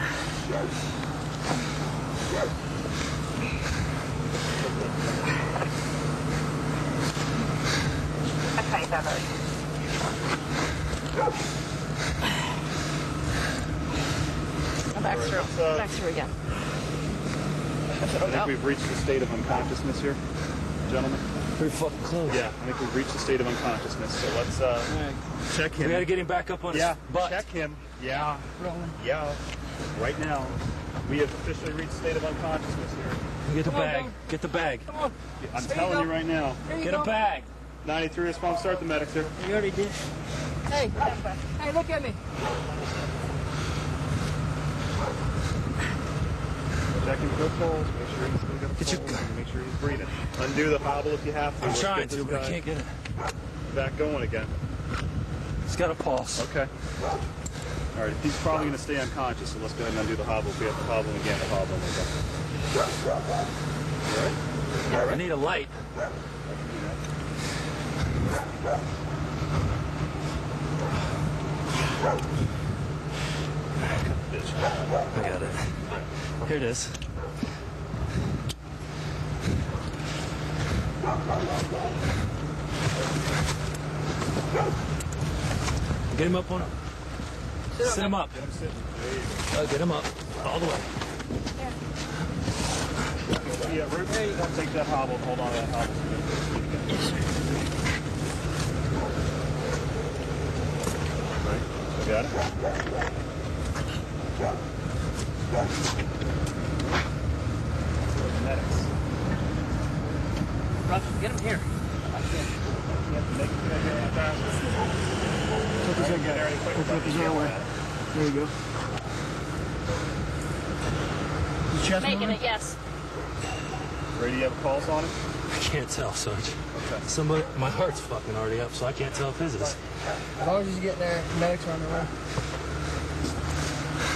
Go back through.
uh,
Back through again.
I think we've reached the state of unconsciousness here, gentlemen.
Pretty fucking close.
Yeah, I think we've reached the state of unconsciousness. So let's uh, check him.
We gotta get him back up on
yeah,
his butt.
check him. Yeah, yeah. Right now, we have officially reached the state of unconsciousness here.
Get the bag. Get the bag.
I'm telling you right now.
Get a bag.
93 response. Start the medics here.
You already did.
Hey, hey, look at me.
Checking for pulse. Make sure he's still got a
Get your
pulse, Make sure he's breathing. Undo the hobble if you have to.
I'm
Let's
trying
get
to,
this
but I
guy
can't get it.
Back going again.
He's got a pulse.
Okay. All right. He's probably going to stay unconscious, so let's go ahead and undo the hobble. If we have to hobble him again, the hobble him
I need a light. I got it. Here it is. Get him up on him. Sit him up. Get him up. All the way.
Yeah, Ruth, take that hobble hold on to that hobble. Right, you got it? Medics.
Russ, get him here. I can't. You have to make it.
There you go. Chest
Making it, yes.
Ready? You have pulse on him?
I can't tell, Sarge. Somebody, my heart's fucking already up, so I can't tell if his is.
As long as he's getting there, medics are on their way.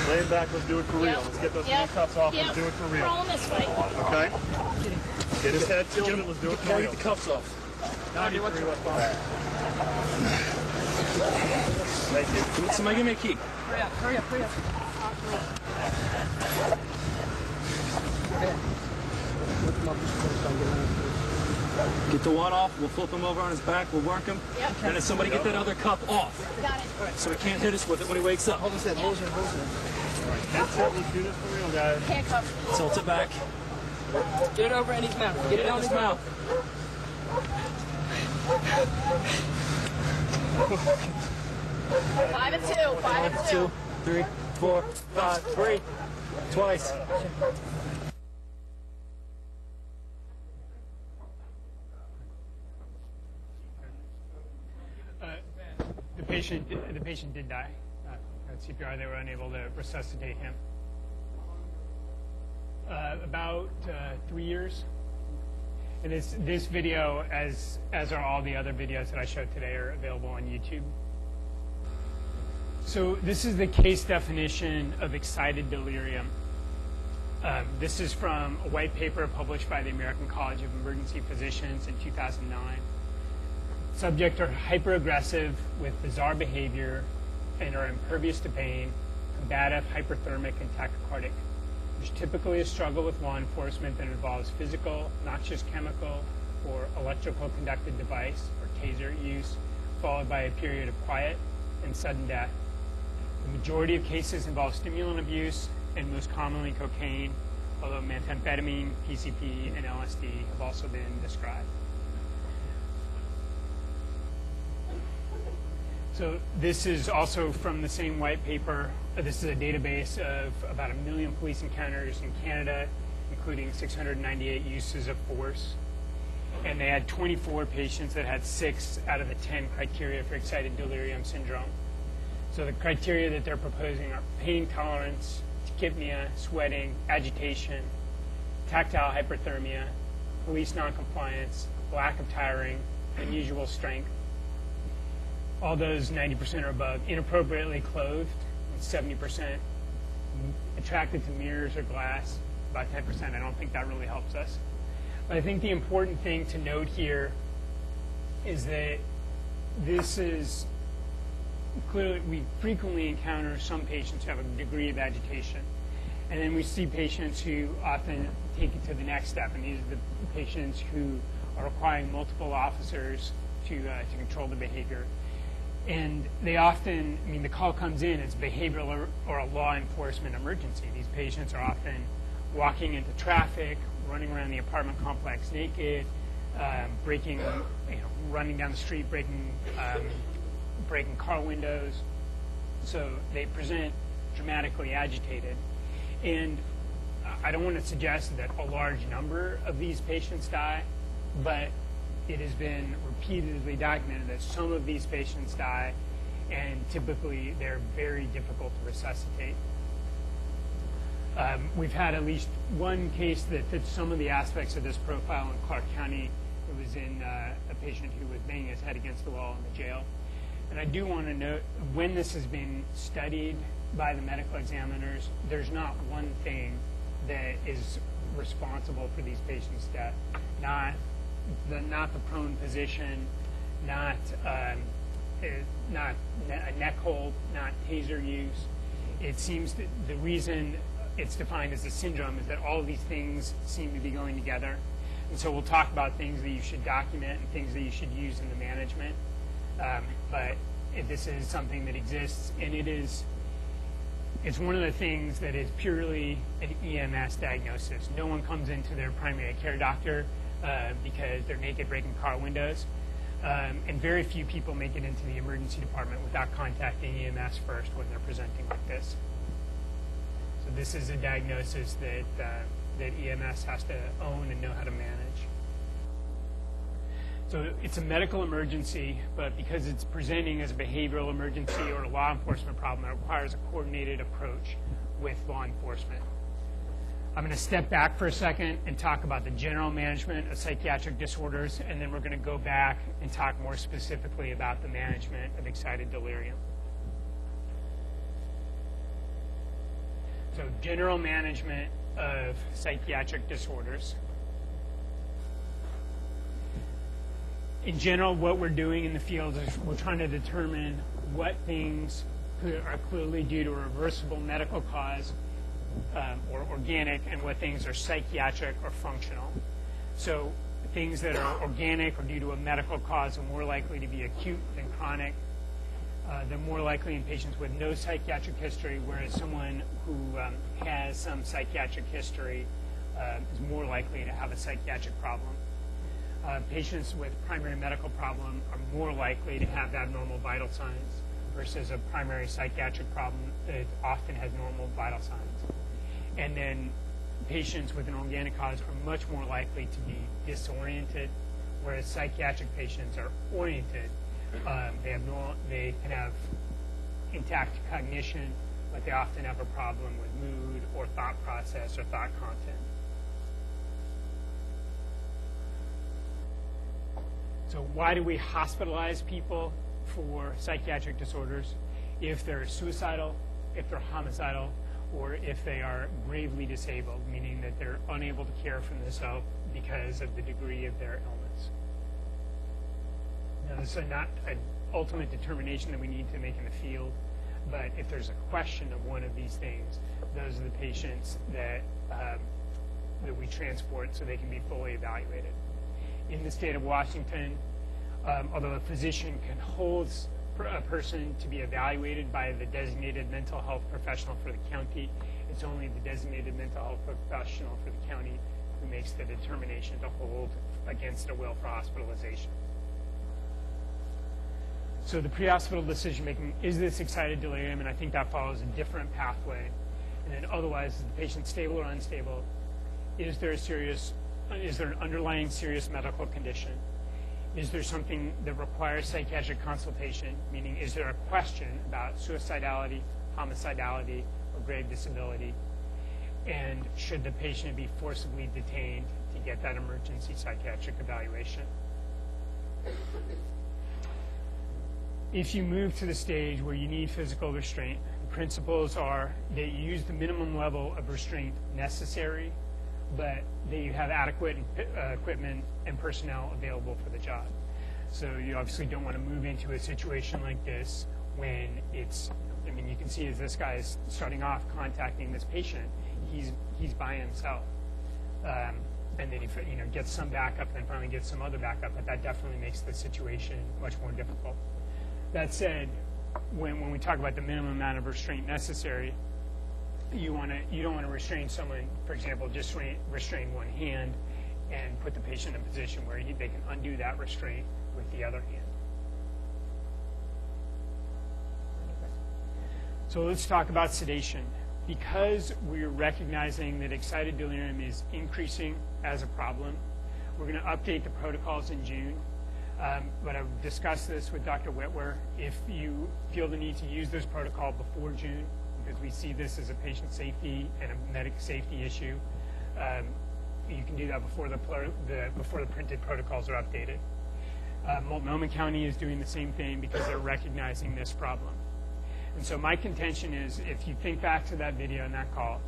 Lay him back. Let's do it for real. Let's get those
Yep.
handcuffs off.
Yep.
Let's do it for real.
Roll this way.
Okay? Get his head tilted. Let's do it for real.
get the cuffs off.
93 what's fine. Thank you.
Somebody give me a key.
Hurry up, hurry up, hurry up.
Get the one off. We'll flip him over on his back. We'll work him.
Yep.
And then somebody get that other cup off,
Got it.
so he can't hit us with it when he wakes up.
Hold his head, hold his head, hold his head.
That's it. Let's do this for real, guys.
Handcuff.
Tilt it back.
Get it over in his mouth.
Get it in his mouth.
Five and two. Five and two.
Two, three, four, five, three. Twice.
Uh, The patient, the patient did die. Uh, At CPR, they were unable to resuscitate him. Uh, About uh, three years. And this, this video, as, as are all the other videos that I showed today, are available on YouTube. So this is the case definition of excited delirium. Um, this is from a white paper published by the American College of Emergency Physicians in 2009. Subjects are hyperaggressive with bizarre behavior and are impervious to pain, combative, hyperthermic, and tachycardic. There's typically a struggle with law enforcement that involves physical, noxious chemical, or electrical conducted device or taser use, followed by a period of quiet and sudden death. The majority of cases involve stimulant abuse and most commonly cocaine, although methamphetamine, PCP, and LSD have also been described. So this is also from the same white paper. Uh, This is a database of about a million police encounters in Canada, including 698 uses of force. And they had 24 patients that had six out of the 10 criteria for excited delirium syndrome. So the criteria that they're proposing are pain tolerance, tachypnea, sweating, agitation, tactile hyperthermia, police noncompliance, lack of tiring, unusual strength. All those 90% or above, inappropriately clothed, 70% attracted to mirrors or glass, about 10%. I don't think that really helps us. But I think the important thing to note here is that this is clearly, we frequently encounter some patients who have a degree of agitation. And then we see patients who often take it to the next step, and these are the patients who are requiring multiple officers to, uh, to control the behavior. And they often, I mean, the call comes in, it's behavioral or, or a law enforcement emergency. These patients are often walking into traffic, running around the apartment complex naked, um, breaking, you know, running down the street, breaking, um, breaking car windows. So they present dramatically agitated. And I don't want to suggest that a large number of these patients die, but it has been repeatedly documented that some of these patients die, and typically they're very difficult to resuscitate. Um, we've had at least one case that fits some of the aspects of this profile in Clark County. It was in uh, a patient who was banging his head against the wall in the jail. And I do want to note, when this has been studied by the medical examiners, there's not one thing that is responsible for these patients' death. Not the, not the prone position, not um, uh, not a neck hold, not taser use. It seems that the reason it's defined as a syndrome is that all of these things seem to be going together. And so we'll talk about things that you should document and things that you should use in the management. Um, but this is something that exists, and it is it's one of the things that is purely an EMS diagnosis. No one comes into their primary care doctor uh, because they're naked breaking car windows. Um, and very few people make it into the emergency department without contacting EMS first when they're presenting like this. So this is a diagnosis that, uh, that EMS has to own and know how to manage. So it's a medical emergency, but because it's presenting as a behavioral emergency or a law enforcement problem, it requires a coordinated approach with law enforcement. I'm going to step back for a second and talk about the general management of psychiatric disorders, and then we're going to go back and talk more specifically about the management of excited delirium. So general management of psychiatric disorders. in general, what we're doing in the field is we're trying to determine what things are clearly due to a reversible medical cause um, or organic and what things are psychiatric or functional. So things that are organic or due to a medical cause are more likely to be acute than chronic. Uh, they're more likely in patients with no psychiatric history, whereas someone who um, has some psychiatric history uh, is more likely to have a psychiatric problem uh, patients with primary medical problem are more likely to have abnormal vital signs versus a primary psychiatric problem that often has normal vital signs. And then patients with an organic cause are much more likely to be disoriented, whereas psychiatric patients are oriented. Um, they have no, they can have intact cognition, but they often have a problem with mood or thought process or thought content. So why do we hospitalize people for psychiatric disorders if they're suicidal, if they're homicidal, or if they are gravely disabled, meaning that they're unable to care for themselves because of the degree of their illness? Now, this is not an ultimate determination that we need to make in the field, but if there's a question of one of these things, those are the patients that, um, that we transport so they can be fully evaluated in the state of Washington, um, although a physician can hold a person to be evaluated by the designated mental health professional for the county, it's only the designated mental health professional for the county who makes the determination to hold against a will for hospitalization. So the pre-hospital decision making, is this excited delirium? And I think that follows a different pathway. And then otherwise, is the patient stable or unstable? Is there a serious is there an underlying serious medical condition? Is there something that requires psychiatric consultation? Meaning, is there a question about suicidality, homicidality, or grave disability? And should the patient be forcibly detained to get that emergency psychiatric evaluation? If you move to the stage where you need physical restraint, the principles are that you use the minimum level of restraint necessary but that you have adequate uh, equipment and personnel available for the job. So you obviously don't want to move into a situation like this when it's, I mean, you can see as this guy is starting off contacting this patient, he's, he's by himself. Um, and then he you know, gets some backup and finally gets some other backup, but that definitely makes the situation much more difficult. That said, when, when we talk about the minimum amount of restraint necessary, you want to you don't want to restrain someone, for example, just restrain one hand and put the patient in a position where he, they can undo that restraint with the other hand. So let's talk about sedation. Because we're recognizing that excited delirium is increasing as a problem, we're going to update the protocols in June. Um, but I've discussed this with Dr. Wittwer. If you feel the need to use this protocol before June, because we see this as a patient safety and a medic safety issue. Um, you can do that before the, the, before the printed protocols are updated. Uh, Multnomah County is doing the same thing because they're recognizing this problem. And so my contention is, if you think back to that video and that call,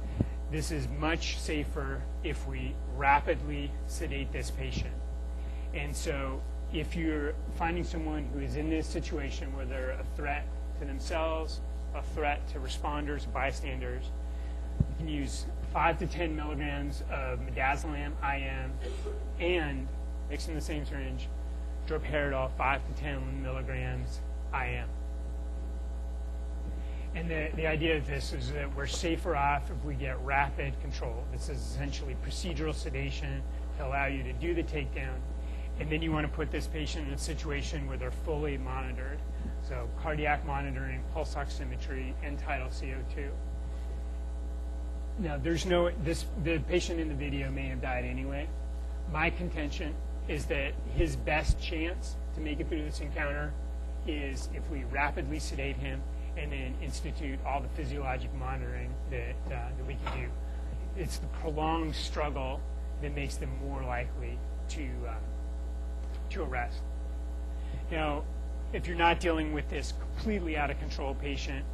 this is much safer if we rapidly sedate this patient. And so if you're finding someone who is in this situation where they're a threat to themselves, a threat to responders, bystanders, you can use 5 to 10 milligrams of midazolam IM and, mixed in the same syringe, droperidol 5 to 10 milligrams IM. And the, the idea of this is that we're safer off if we get rapid control. This is essentially procedural sedation to allow you to do the takedown. And then you want to put this patient in a situation where they're fully monitored. So cardiac monitoring, pulse oximetry, end-tidal CO2. Now, there's no, this, the patient in the video may have died anyway. My contention is that his best chance to make it through this encounter is if we rapidly sedate him and then institute all the physiologic monitoring that, uh, that we can do. It's the prolonged struggle that makes them more likely to, uh, to arrest. Now, if you're not dealing with this completely out of control patient,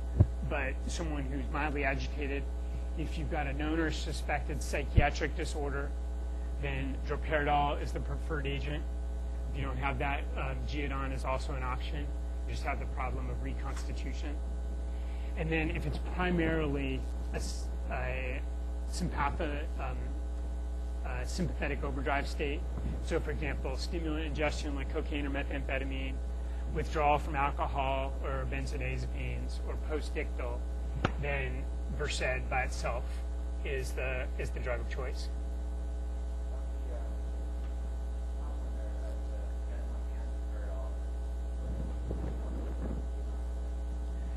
but someone who's mildly agitated, if you've got a known or suspected psychiatric disorder, then droperidol is the preferred agent. If you don't have that, um, Geodon is also an option. You just have the problem of reconstitution. And then if it's primarily a, a sympatho, um, a sympathetic overdrive state, so for example, stimulant ingestion like cocaine or methamphetamine, withdrawal from alcohol or benzodiazepines or post-ictal, then Versed by itself is the is the drug of choice.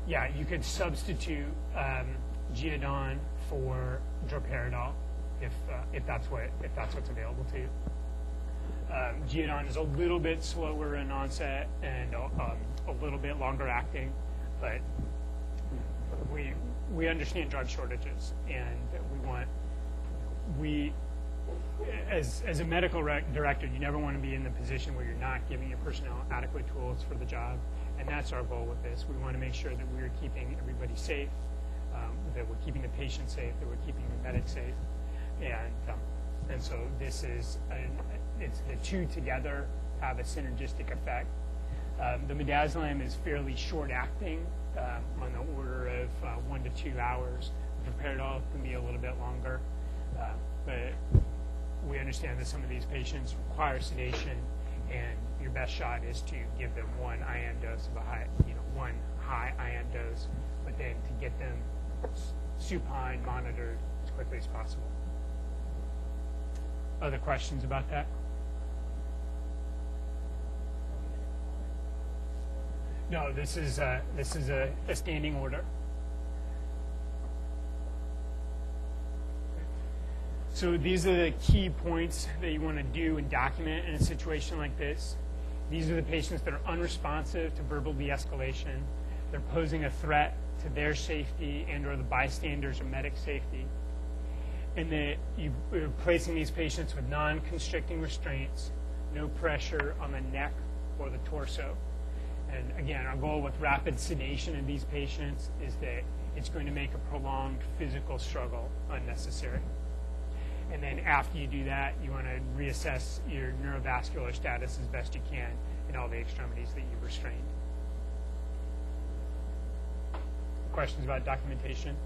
Yeah, you could substitute um, Geodon for droperidol if uh, if that's what if that's what's available to you. Um, is a little bit slower in onset and um, a little bit longer acting, but we we understand drug shortages and we want we as as a medical rec- director you never want to be in the position where you're not giving your personnel adequate tools for the job and that's our goal with this. We want to make sure that we're keeping everybody safe um, that we're keeping the patient safe that we're keeping the medic safe and um, and so this is an, it's the two together have a synergistic effect um, the midazolam is fairly short acting um, on the order of uh, one to two hours. Droperidol can be a little bit longer, uh, but we understand that some of these patients require sedation, and your best shot is to give them one IM dose of a high, you know, one high IM dose, but then to get them supine monitored as quickly as possible. Other questions about that? No, this is a, this is a, a standing order. So these are the key points that you want to do and document in a situation like this. These are the patients that are unresponsive to verbal de-escalation. They're posing a threat to their safety and or the bystanders or medic safety. And that you are placing these patients with non-constricting restraints, no pressure on the neck or the torso. And again, our goal with rapid sedation in these patients is that it's going to make a prolonged physical struggle unnecessary. And then after you do that, you want to reassess your neurovascular status as best you can in all the extremities that you've restrained. Questions about documentation?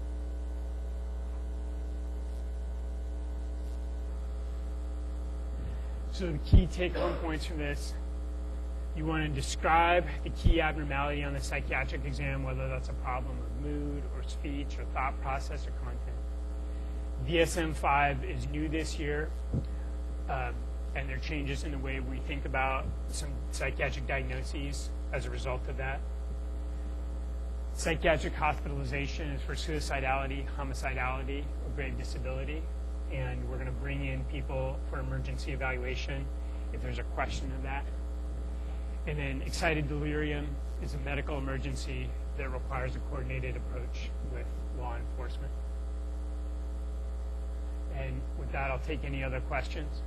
So the key take-home points from this you want to describe the key abnormality on the psychiatric exam, whether that's a problem of mood or speech or thought process or content. DSM-5 is new this year, um, and there are changes in the way we think about some psychiatric diagnoses as a result of that. Psychiatric hospitalization is for suicidality, homicidality, or grave disability, and we're going to bring in people for emergency evaluation if there's a question of that. And then excited delirium is a medical emergency that requires a coordinated approach with law enforcement. And with that, I'll take any other questions.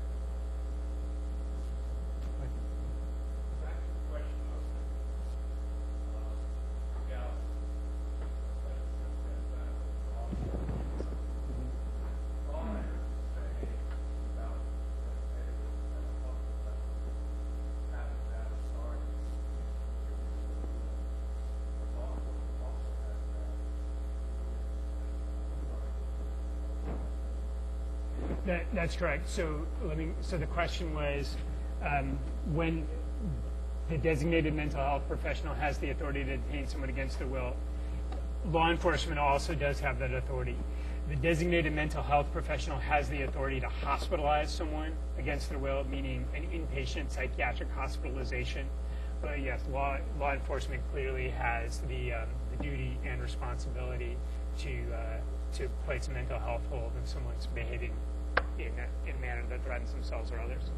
That, that's correct. So let me, so the question was, um, when the designated mental health professional has the authority to detain someone against their will, law enforcement also does have that authority. The designated mental health professional has the authority to hospitalize someone against their will, meaning an inpatient psychiatric hospitalization. But yes, law, law enforcement clearly has the, um, the duty and responsibility to, uh, to place a mental health hold if someone's behaving in a, manner that threatens themselves or others.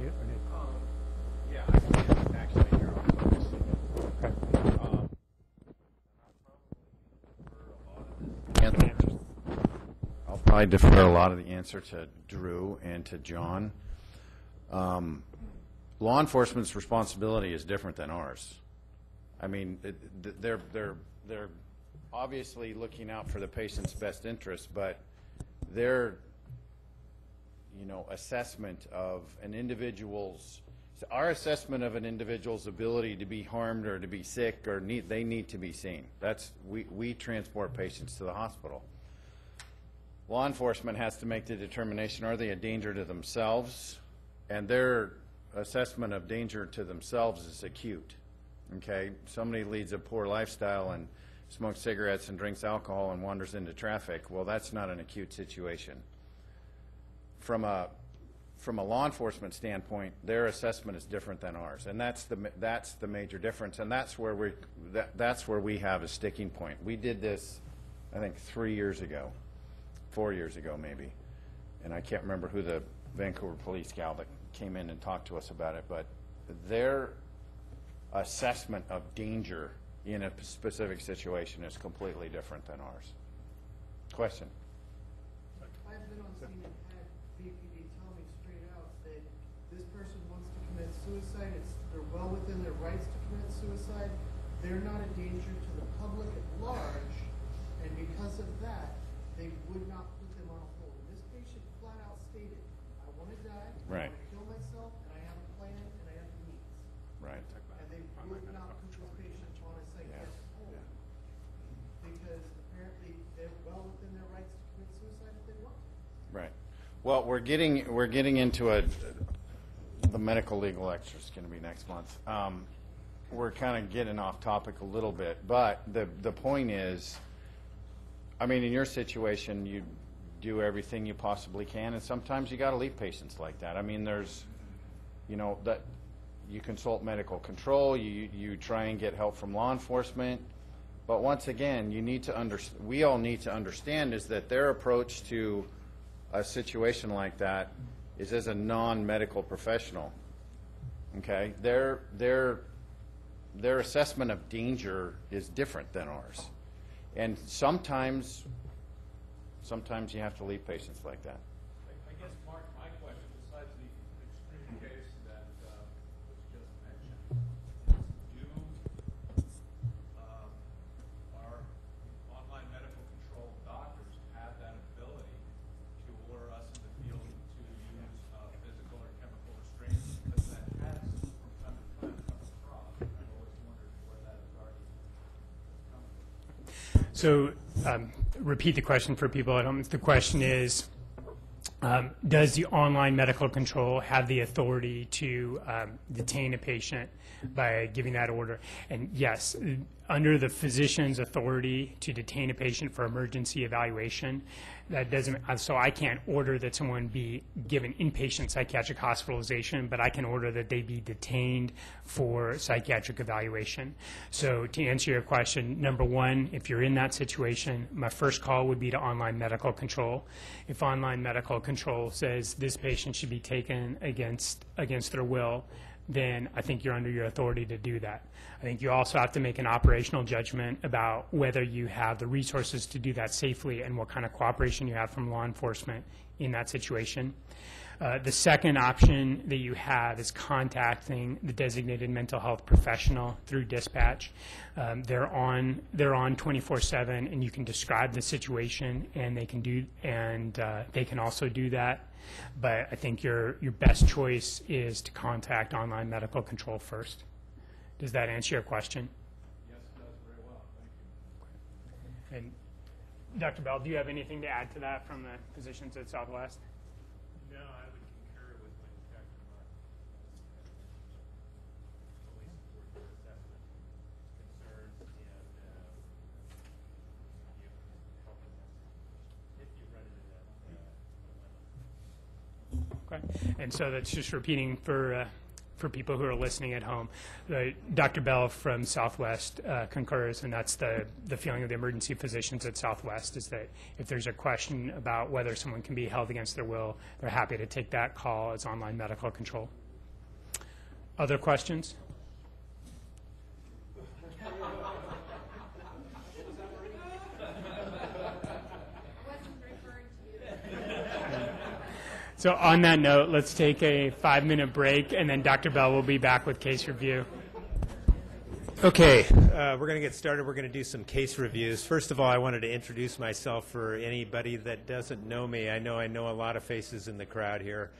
You want to do it or do
Yeah, I can actually here I'll focus. Um, I'll probably defer a lot of the answer to Drew and to John. Um, law enforcement's responsibility is different than ours. I mean, it- they're, they're, they're obviously looking out for the patient's best interest, but their, you know, assessment of an individual's, our assessment of an individual's ability to be harmed or to be sick or need, they need to be seen. That's, we, we transport patients to the hospital. Law enforcement has to make the determination, are they a danger to themselves? And their assessment of danger to themselves is acute. Okay, somebody leads a poor lifestyle and smokes cigarettes and drinks alcohol and wanders into traffic. Well, that's not an acute situation. From a from a law enforcement standpoint, their assessment is different than ours, and that's the that's the major difference, and that's where we that, that's where we have a sticking point. We did this, I think, three years ago, four years ago maybe, and I can't remember who the Vancouver police gal that came in and talked to us about it, but their assessment of danger in a specific situation is completely different than ours. Question?
I've been on scene and had VPD tell me straight out that this person wants to commit suicide, it's, they're well within their rights to commit suicide, they're not a danger to the public at large, and because of that, they would not put them on a hold. And this patient flat out stated, I wanna die, I wanna kill myself, and I have a plan, and I have the means.
Right.
And they would not put this patient on a psychiatric hold. Because apparently they're well within their rights to commit suicide if they want to.
Right. Well, we're getting, we're getting into a, the medical legal lecture is going to be next month. Um, We're kind of getting off topic a little bit, but the, the point is, I mean, in your situation, you do everything you possibly can, and sometimes you got to leave patients like that. I mean, there's, you know, that, you consult medical control, you, you try and get help from law enforcement. But once again, you need to under, we all need to understand is that their approach to a situation like that is as a non-medical professional. Okay? Their, their, their assessment of danger is different than ours. And sometimes, sometimes you have to leave patients like that.
I guess, Mark, my question, besides the extreme case that uh, was just mentioned, is do um, our online medical control doctors have that ability to order us in the field to use uh, physical or chemical restraints? Because that has, from time to time, come across, and I've always wondered where that authority has come from.
So, um, repeat the question for people at home. The question is, um, does the online medical control have the authority to um, detain a patient by giving that order? And yes, under the physician's authority to detain a patient for emergency evaluation, that doesn't, uh, so I can't order that someone be given inpatient psychiatric hospitalization, but I can order that they be detained for psychiatric evaluation. So to answer your question, number one, if you're in that situation, my first call would be to online medical control. If online medical control says this patient should be taken against, against their will, then I think you're under your authority to do that. I think you also have to make an operational judgment about whether you have the resources to do that safely and what kind of cooperation you have from law enforcement in that situation. Uh, The second option that you have is contacting the designated mental health professional through dispatch. Um, They're on, they're on 24/7, and you can describe the situation, and they can do, and uh, they can also do that. But I think your, your best choice is to contact online medical control first. Does that answer your question?
Yes, it does very well, thank you.
And Dr. Bell, do you have anything to add to that from the physicians at Southwest?
No, I would concur with what Dr. Mark fully support your assessment, concerns, and, uh, you help us if you run into that, uh,
Okay. And so that's just repeating for, uh, for people who are listening at home. The, Dr. Bell from Southwest uh, concurs, and that's the, the feeling of the emergency physicians at Southwest, is that if there's a question about whether someone can be held against their will, they're happy to take that call as online medical control. Other questions? So on that note, let's take a five-minute break, and then Dr. Bell will be back with case review.
Okay, uh, we're going to get started. We're going to do some case reviews. First of all, I wanted to introduce myself for anybody that doesn't know me. I know I know a lot of faces in the crowd here.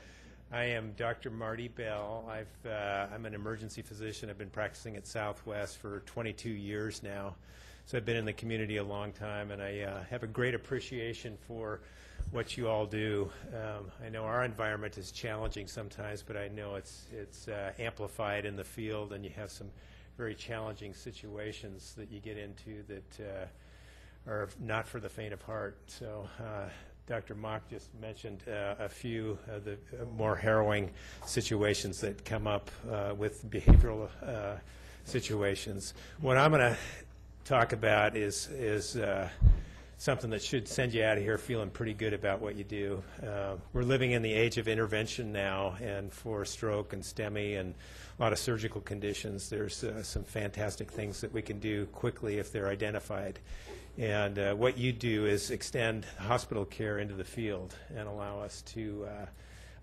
I am Dr. Marty Bell. I've, uh, I'm an emergency physician. I've been practicing at Southwest for 22 years now. So I've been in the community a long time, and I uh, have a great appreciation for what you all do. Um, I know our environment is challenging sometimes, but I know it's, it's uh, amplified in the field, and you have some very challenging situations that you get into that uh, are not for the faint of heart. So uh, Dr. Mock just mentioned uh, a few of the uh, more harrowing situations that come up uh, with behavioral situations. What I'm going to talk about is, is something that should send you out of here feeling pretty good about what you do. Uh, we're living in the age of intervention now, and for stroke and STEMI and a lot of surgical conditions, there's uh, some fantastic things that we can do quickly if they're identified. And uh, what you do is extend hospital care into the field and allow us to uh,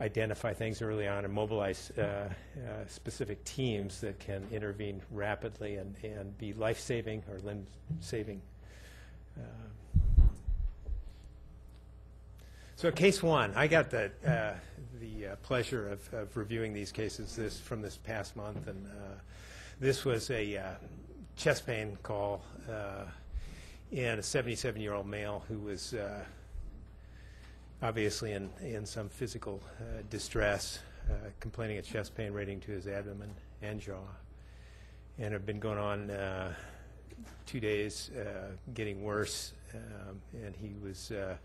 identify things early on and mobilize uh, uh, specific teams that can intervene rapidly and, and be life-saving or limb-saving. Uh, so case one, I got the, uh, the uh, pleasure of, of reviewing these cases this, from this past month, and uh, this was a uh, chest pain call uh, and a 77-year-old male who was uh, obviously in, in some physical uh, distress, uh, complaining of chest pain radiating to his abdomen and jaw, and had been going on uh, two days, uh, getting worse, um, and he was uh,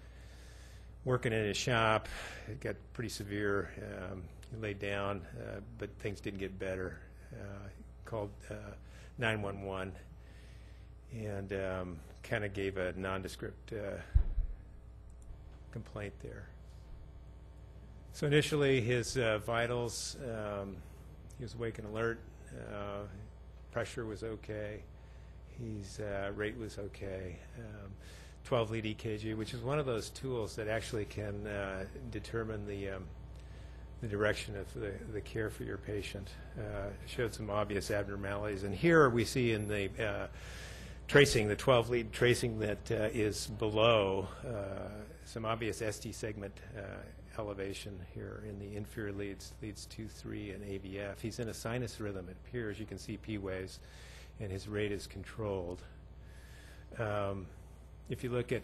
working in his shop. It got pretty severe. Um, he laid down, uh, but things didn't get better. Uh, called uh, 911 and um, kind of gave a nondescript uh, complaint there. So initially, his uh, vitals, um, he was awake and alert. Uh, pressure was okay. His rate was okay. Um, 12 lead EKG, which is one of those tools that actually can uh, determine the um, the direction of the, the care for your patient. Uh, showed some obvious abnormalities, and here we see in the uh, tracing, the 12 lead tracing that uh, is below uh, some obvious ST segment uh, elevation here in the inferior leads, leads 2, 3, and AVF. He's in a sinus rhythm, it appears. You can see P waves, and his rate is controlled. Um, if you look at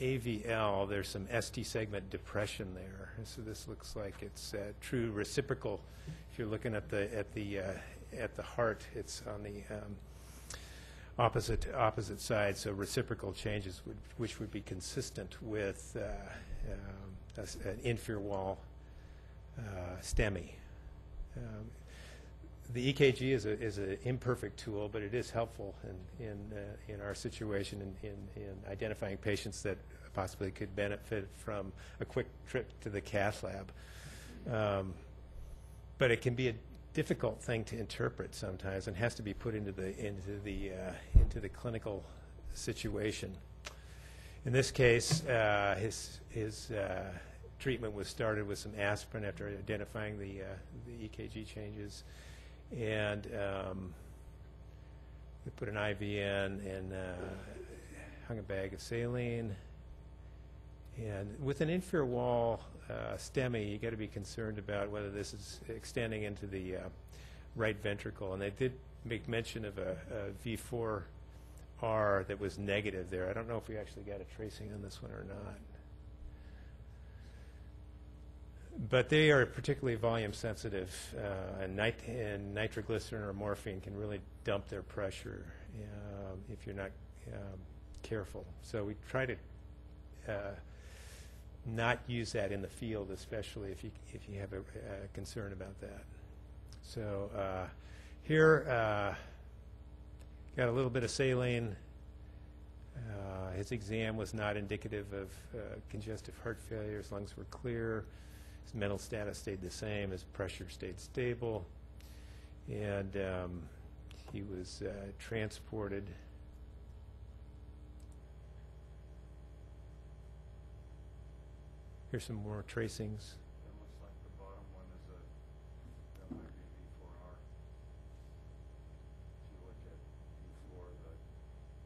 AVL, there's some ST segment depression there. So this looks like it's uh, true reciprocal. If you're looking at the at the uh, at the heart, it's on the um, opposite opposite side. So reciprocal changes, would, which would be consistent with uh, um, a an inferior wall uh, STEMI. Um, the EKG is a is an imperfect tool, but it is helpful in in uh, in our situation in, in in identifying patients that possibly could benefit from a quick trip to the cath lab. Um, but it can be a difficult thing to interpret sometimes, and has to be put into the into the uh, into the clinical situation. In this case, uh, his his uh, treatment was started with some aspirin after identifying the, uh, the EKG changes. And um, we put an IV in and uh, hung a bag of saline. And with an inferior wall uh, STEMI, you got to be concerned about whether this is extending into the uh, right ventricle. And they did make mention of a, a V4R that was negative there. I don't know if we actually got a tracing on this one or not. But they are particularly volume sensitive, uh, and, nit- and nitroglycerin or morphine can really dump their pressure um, if you're not um, careful. So we try to uh, not use that in the field, especially if you if you have a, a concern about that. So uh, here, uh, got a little bit of saline. Uh, his exam was not indicative of uh, congestive heart failure. His lungs were clear. His mental status stayed the same. His pressure stayed stable. And um, he was uh, transported. Here's some more tracings.
That looks like the bottom one is a, that might be V4R. If you look at V4, the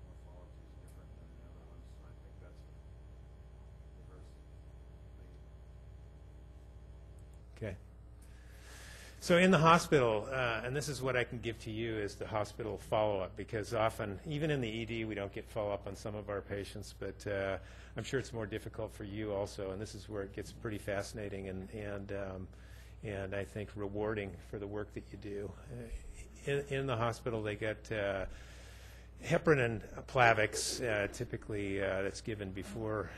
morphology is different than the other ones. I think that's reverse lead.
Okay. So in the hospital, uh, and this is what I can give to you is the hospital follow-up, because often, even in the ED, we don't get follow-up on some of our patients, but uh, I'm sure it's more difficult for you also, and this is where it gets pretty fascinating and and um, and I think rewarding for the work that you do. Uh, in, in the hospital, they get. Uh, heparin and Plavix, uh, typically uh, that's given before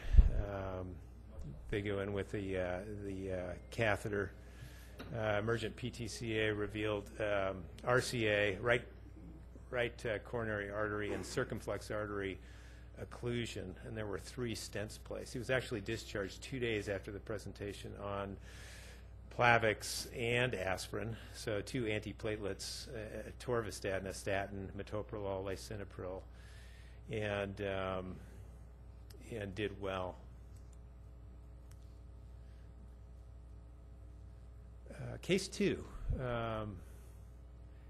um, they go in with the the catheter. Uh, emergent PTCA revealed um, RCA, right right uh, coronary artery and circumflex artery occlusion, and there were three stents placed. He was actually discharged two days after the presentation on Plavix and aspirin, so two antiplatelets, uh, torvastatin, a statin, metoprolol, lisinopril, and um, and did well. Uh, case two, um,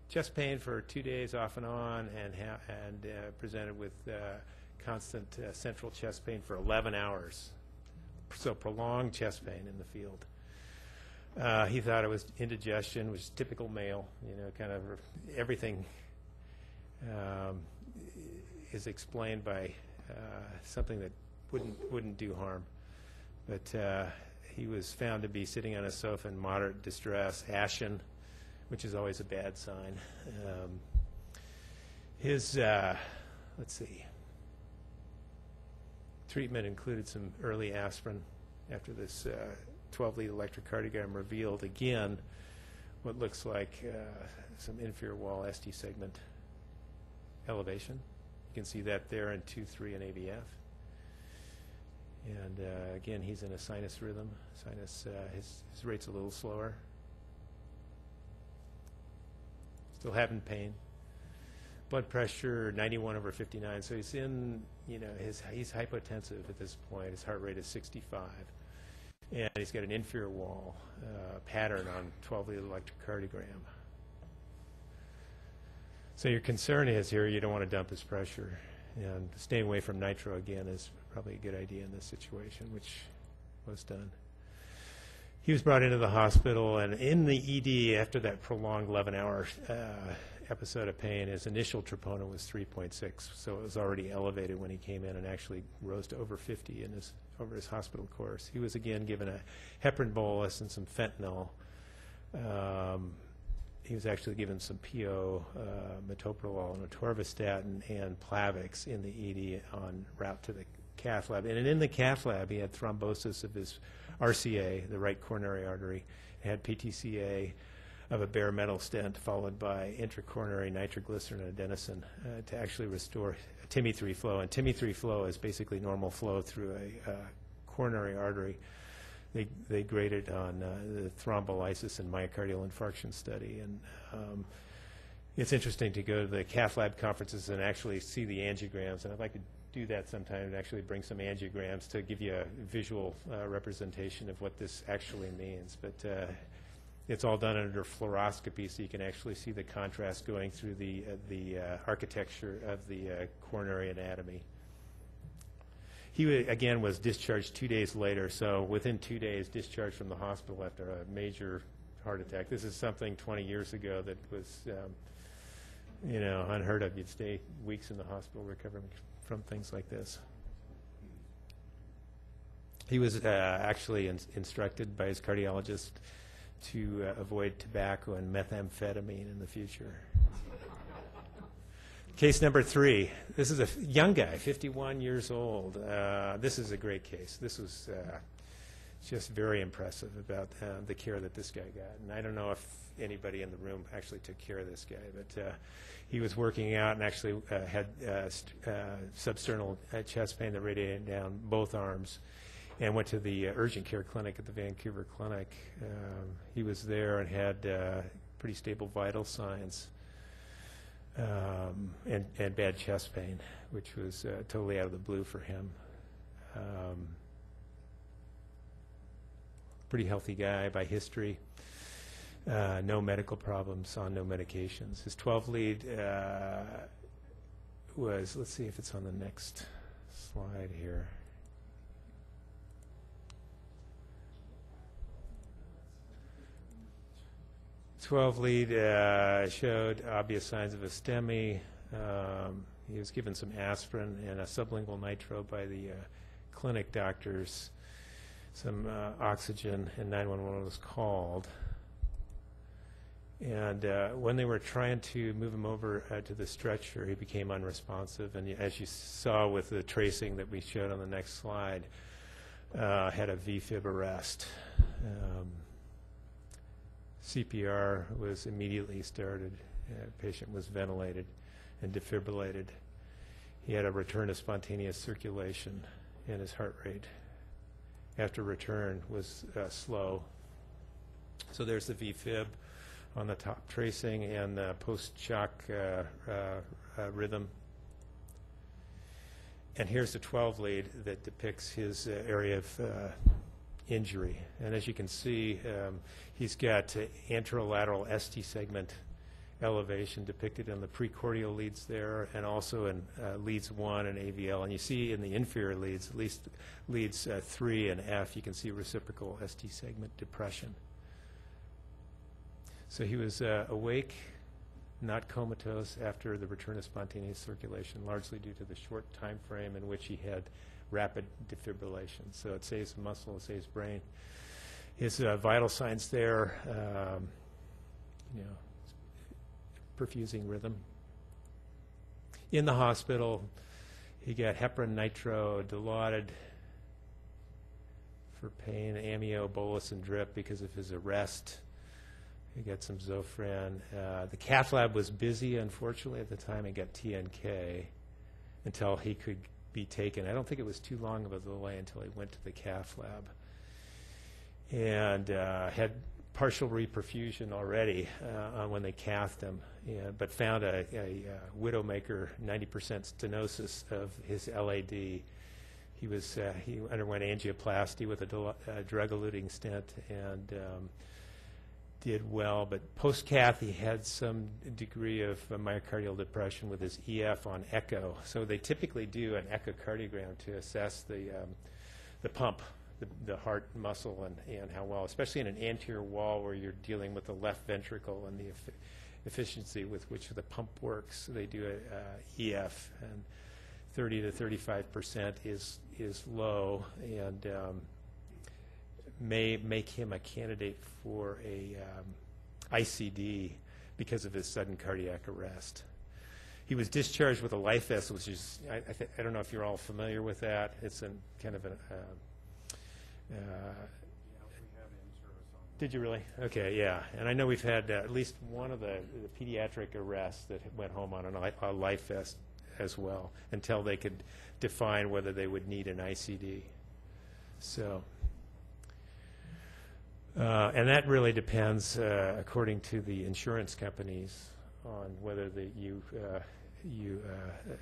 chest pain for two days off and on, and and uh, presented with uh, constant uh, central chest pain for 11 hours. So prolonged chest pain in the field. Uh, he thought it was indigestion, which is typical male. You know, kind of everything um, is explained by uh, something that wouldn't wouldn't do harm. But he was found to be sitting on a sofa in moderate distress, ashen, which is always a bad sign. Um, his, uh, let's see, treatment included some early aspirin after this uh, 12 lead electrocardiogram revealed again what looks like uh, some inferior wall ST segment elevation. You can see that there in 2, 3, and AVF. And uh, again, he's in a sinus rhythm. Sinus, uh, his, his rate's a little slower. Still having pain. Blood pressure 91 over 59. So he's in, you know, his he's hypotensive at this point. His heart rate is 65, and he's got an inferior wall uh, pattern on 12 lead electrocardiogram. So your concern is here you don't want to dump his pressure, and staying away from nitro again is probably a good idea in this situation, which was done. He was brought into the hospital, and in the ED, after that prolonged 11-hour uh, episode of pain, his initial troponin was 3.6, so it was already elevated when he came in, and actually rose to over 50 in his over his hospital course. He was again given a heparin bolus and some fentanyl. Um, he was actually given some PO, uh, metoprolol, and atorvastatin, and Plavix in the ED on route to the cath lab. And in the cath lab, he had thrombosis of his RCA, the right coronary artery, had PTCA of a bare metal stent, followed by intracoronary nitroglycerin and adenosine uh, to actually restore TIMI3 flow. And TIMI3 flow is basically normal flow through a uh, coronary artery. They, they graded on uh, the thrombolysis and myocardial infarction study. And um, it's interesting to go to the cath lab conferences and actually see the angiograms. And I'd like to do that sometime and actually bring some angiograms to give you a visual uh, representation of what this actually means. But uh, it's all done under fluoroscopy, so you can actually see the contrast going through the, uh, the uh, architecture of the uh, coronary anatomy. He, again, was discharged two days later, so within two days, discharged from the hospital after a major heart attack. This is something 20 years ago that was, um, you know, unheard of. You'd stay weeks in the hospital recovering from things like this. He was uh, actually in- instructed by his cardiologist to uh, avoid tobacco and methamphetamine in the future. Case number three. This is a young guy, 51 years old. Uh, this is a great case. This was uh, just very impressive about uh, the care that this guy got. And I don't know if anybody in the room actually took care of this guy, but uh, he was working out and actually uh, had uh, uh, substernal uh, chest pain that radiated down both arms and went to the urgent care clinic at the Vancouver clinic. Um, he was there and had pretty stable vital signs um, and, and bad chest pain, which was totally out of the blue for him. Um, pretty healthy guy by history. Uh, no medical problems, on no medications. His 12 lead uh, was, let's see if it's on the next slide here. Twelve lead uh, showed obvious signs of a STEMI. Um, he was given some aspirin and a sublingual nitro by the uh, clinic doctors. Some uh, oxygen, and 911 was called. And uh, when they were trying to move him over uh, to the stretcher, he became unresponsive. And as you saw with the tracing that we showed on the next slide, uh, had a VFib arrest. Um, CPR was immediately started. Uh, patient was ventilated and defibrillated. He had a return of spontaneous circulation, and his heart rate after return was uh, slow. So there's the VFib on the top tracing and the post-shock uh, uh, uh, rhythm. And here's the 12 lead that depicts his uh, area of uh, injury. And as you can see, um, he's got anterolateral ST segment elevation depicted in the precordial leads there and also in uh, leads 1 and AVL. And you see in the inferior leads, at least leads uh, 3 and F, you can see reciprocal ST segment depression. So he was uh, awake, not comatose after the return of spontaneous circulation, largely due to the short time frame in which he had rapid defibrillation. So it saves muscle, it saves brain. His uh, vital signs there, um, you know, perfusing rhythm. In the hospital, he got heparin, nitro, Dilaudid for pain, amio, bolus, and drip because of his arrest. He got some Zofran. Uh, the cath lab was busy, unfortunately, at the time. He got TNK until he could be taken. I don't think it was too long of a delay until he went to the cath lab and uh, had partial reperfusion already uh, when they cathed him, yeah, but found a, a, uh widowmaker 90% stenosis of his LAD. He was uh, he underwent angioplasty with a dil- uh, drug-eluting stent and um, did well, but post-cath he had some degree of uh, myocardial depression with his EF on echo. So they typically do an echocardiogram to assess the um, the pump, the, the heart muscle, and, and how well, especially in an anterior wall where you're dealing with the left ventricle and the effi- efficiency with which the pump works. They do a EF, and 30 to 35 percent is is low, and um, may make him a candidate for a um, ICD because of his sudden cardiac arrest. He was discharged with a life vest, which is, I, I, I don't know if you're all familiar with that. It's a kind of a. Uh, uh, did you really? Okay, yeah. And I know we've had uh, at least one of the, the pediatric arrests that went home on an, i- a life vest as well until they could define whether they would need an ICD. So. Uh, and that really depends, uh, according to the insurance companies, on whether the, you uh, you uh,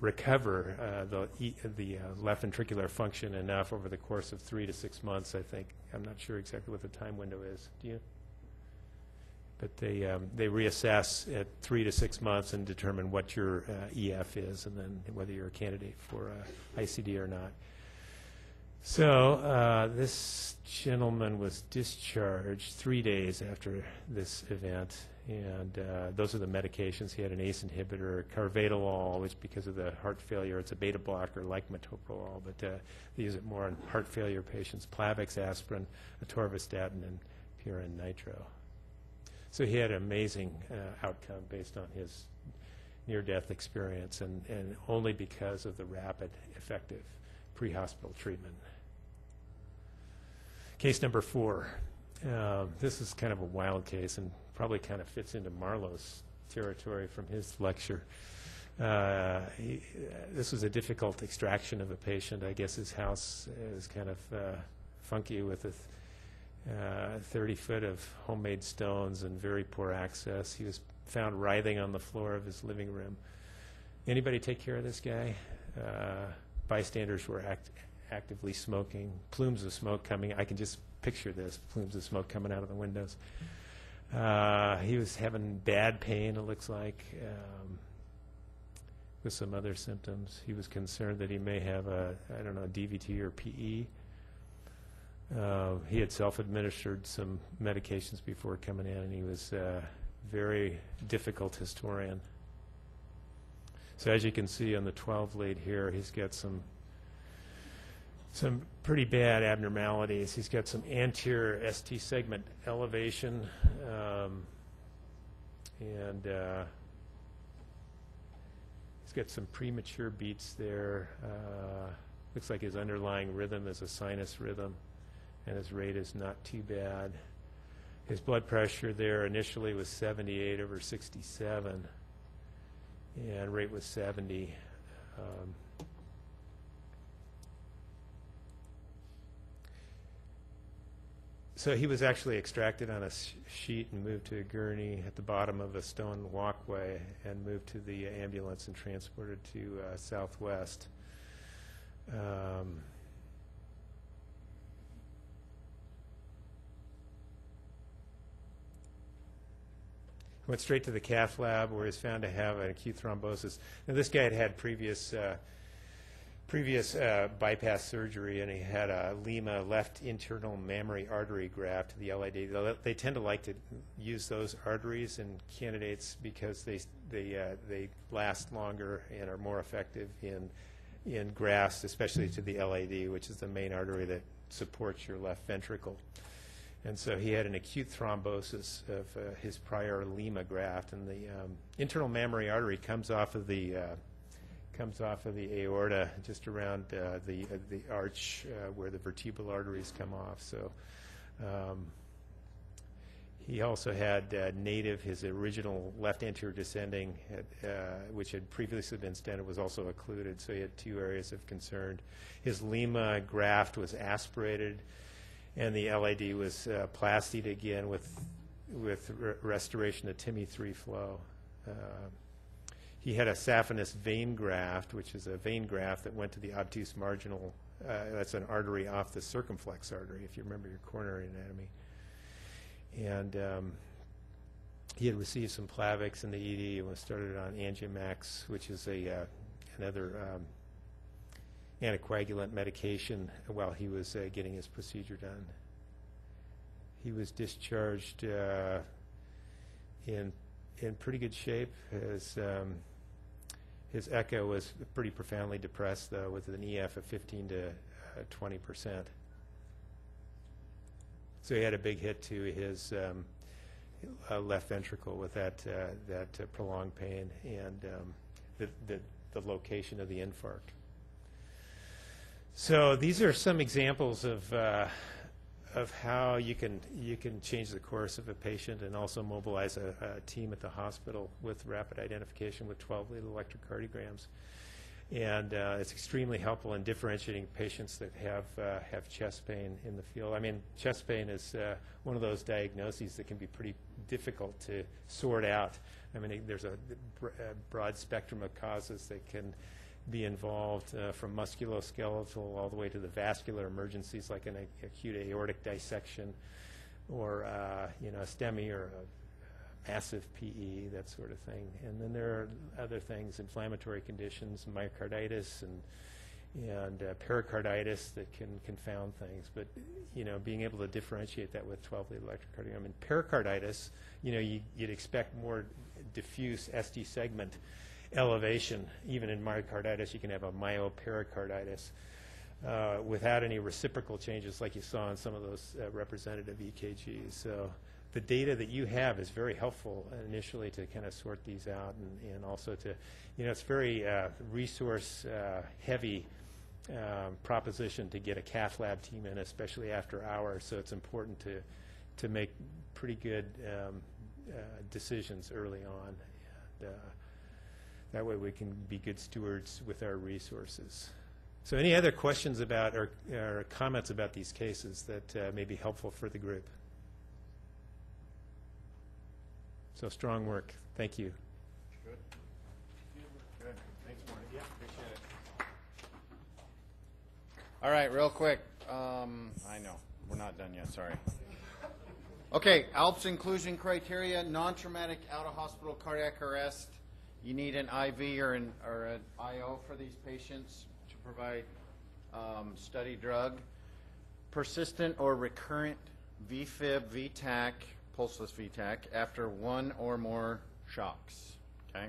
recover uh, the the uh, left ventricular function enough over the course of three to six months. I think I'm not sure exactly what the time window is. Do you? But they um, they reassess at three to six months and determine what your uh, EF is, and then whether you're a candidate for uh, ICD or not. So uh, this gentleman was discharged three days after this event, and uh, those are the medications. He had an ACE inhibitor, carvedilol, which because of the heart failure, it's a beta blocker like metoprolol, but uh, they use it more in heart failure patients. Plavix, aspirin, atorvastatin, and PRN nitro. So he had an amazing uh, outcome based on his near-death experience, and, and only because of the rapid, effective pre-hospital treatment. Case number four. Uh, this is kind of a wild case and probably kind of fits into Marlowe's territory from his lecture. Uh, he, uh, this was a difficult extraction of a patient. I guess his house is kind of uh, funky with a uh, 30 foot of homemade stones and very poor access. He was found writhing on the floor of his living room. Anybody take care of this guy? Uh, bystanders were act- actively smoking, plumes of smoke coming. I can just picture this plumes of smoke coming out of the windows. Uh, he was having bad pain, it looks like, um, with some other symptoms. He was concerned that he may have a, I don't know, DVT or PE. Uh, he had self-administered some medications before coming in, and he was a very difficult historian. So as you can see on the 12 lead here, he's got some some pretty bad abnormalities. He's got some anterior ST segment elevation, um, and uh, he's got some premature beats there. Uh, looks like his underlying rhythm is a sinus rhythm, and his rate is not too bad. His blood pressure there initially was 78 over 67, and rate was 70. Um, So he was actually extracted on a sheet and moved to a gurney at the bottom of a stone walkway and moved to the ambulance and transported to uh, Southwest. Um, went straight to the cath lab where he was found to have an acute thrombosis. Now this guy had had previous uh, previous uh, bypass surgery, and he had a LIMA left internal mammary artery graft, to the LAD. They- tend to like to use those arteries in candidates because they they uh, they last longer and are more effective in in grafts, especially to the LAD, which is the main artery that supports your left ventricle. And so he had an acute thrombosis of uh, his prior LIMA graft, and the um, internal mammary artery comes off of the uh, comes off of the aorta just around uh, the uh, the arch uh, where the vertebral arteries come off. So um, he also had uh, native his original left anterior descending, had, uh, which had previously been stented, was also occluded. So he had two areas of concern. His LIMA graft was aspirated, and the LAD was uh, plastied again with with re- restoration of TIMI three flow. He had a saphenous vein graft, which is a vein graft that went to the obtuse marginal. Uh, that's an artery off the circumflex artery, if you remember your coronary anatomy. And um, he had received some Plavix in the ED and was started on Angiomax, which is a uh, another um, anticoagulant medication while he was uh, getting his procedure done. He was discharged uh, in in pretty good shape. His um, his echo was pretty profoundly depressed, though, with an EF of 15 to uh, 20 percent. So he had a big hit to his um, uh, left ventricle with that uh, that uh, prolonged pain and um, the, the the location of the infarct. So these are some examples of uh, of how you can you can change the course of a patient and also mobilize a, a team at the hospital with rapid identification with 12 lead electrocardiograms. And uh, it's extremely helpful in differentiating patients that have uh, have chest pain in the field. I mean, chest pain is uh, one of those diagnoses that can be pretty difficult to sort out. I mean, it- there's a a broad spectrum of causes that can be involved, uh, from musculoskeletal all the way to the vascular emergencies like an acute aortic dissection or, uh, you know, a STEMI or a massive PE, that sort of thing. And then there are other things, inflammatory conditions, myocarditis and, and uh, pericarditis that can confound things. But, you know, being able to differentiate that with 12-lead electrocardiogram. And pericarditis, you know, you, you'd expect more diffuse ST segment elevation. Even in myocarditis, you can have a myopericarditis uh, without any reciprocal changes like you saw in some of those uh, representative EKGs. So the data that you have is very helpful initially to kind of sort these out and, and also to, you know, it's very uh, resource uh, heavy um, proposition to get a cath lab team in, especially after hours. So it's important to, to make pretty good um, uh, decisions early on. And, uh, that way we can be good stewards with our resources. So any other questions about or, or comments about these cases that uh, may be helpful for the group? So strong work. Thank you.
Good. Good. Thanks, Marty. Yeah, appreciate it. All right, real quick. Um, I know, we're not done yet, sorry. Okay, ALPS inclusion criteria, non-traumatic out-of-hospital cardiac arrest. You need an IV or an, or an IO for these patients to provide, um, study drug. Persistent or recurrent VFib, VTAC, pulseless VTAC, after one or more shocks, okay?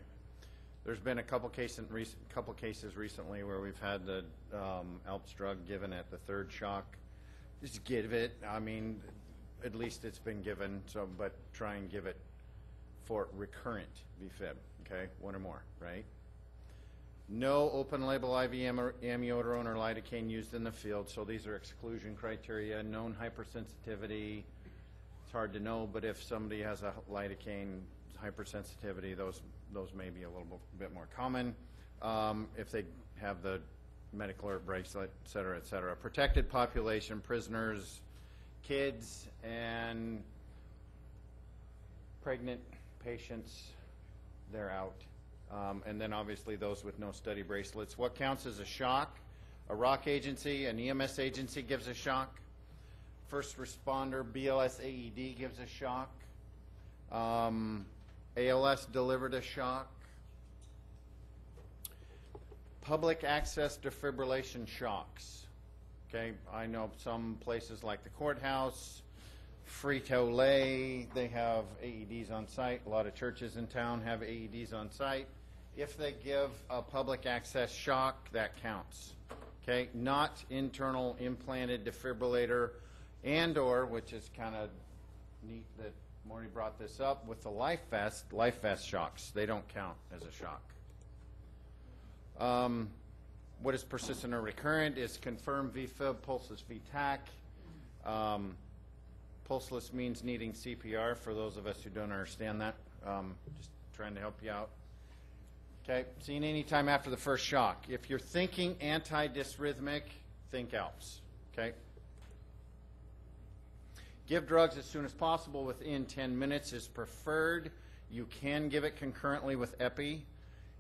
There's been a couple cases, couple cases recently where we've had the, um, ALPS drug given at the third shock. Just give it, I mean, at least it's been given, so, but try and give it for recurrent VFib, okay, one or more, right? No open label IV am- amiodarone or lidocaine used in the field, so these are exclusion criteria. Known hypersensitivity, it's hard to know, but if somebody has a lidocaine hypersensitivity, those, those may be a little bit more common. Um, if they have the medical alert bracelet, et cetera, et cetera. Protected population, prisoners, kids, and pregnant patients, they're out. Um, and then obviously those with no study bracelets. What counts as a shock? A ROC agency, an EMS agency gives a shock. First responder, BLS AED gives a shock. Um, ALS delivered a shock. Public access defibrillation shocks. Okay, I know some places like the courthouse, Frito Lay, they have AEDs on site. A lot of churches in town have AEDs on site. If they give a public access shock, that counts. Okay, not internal implanted defibrillator and/or, which is kind of neat that Morty brought this up, with the life vest, life vest shocks, they don't count as a shock. Um, what is persistent or recurrent is confirmed VFib, pulseless VTAC. Um, pulseless means needing CPR for those of us who don't understand that. Um, just trying to help you out. Okay, seen anytime after the first shock. If you're thinking antidysrhythmic, think ALPS. Okay? Give drugs as soon as possible within 10 minutes is preferred. You can give it concurrently with epi.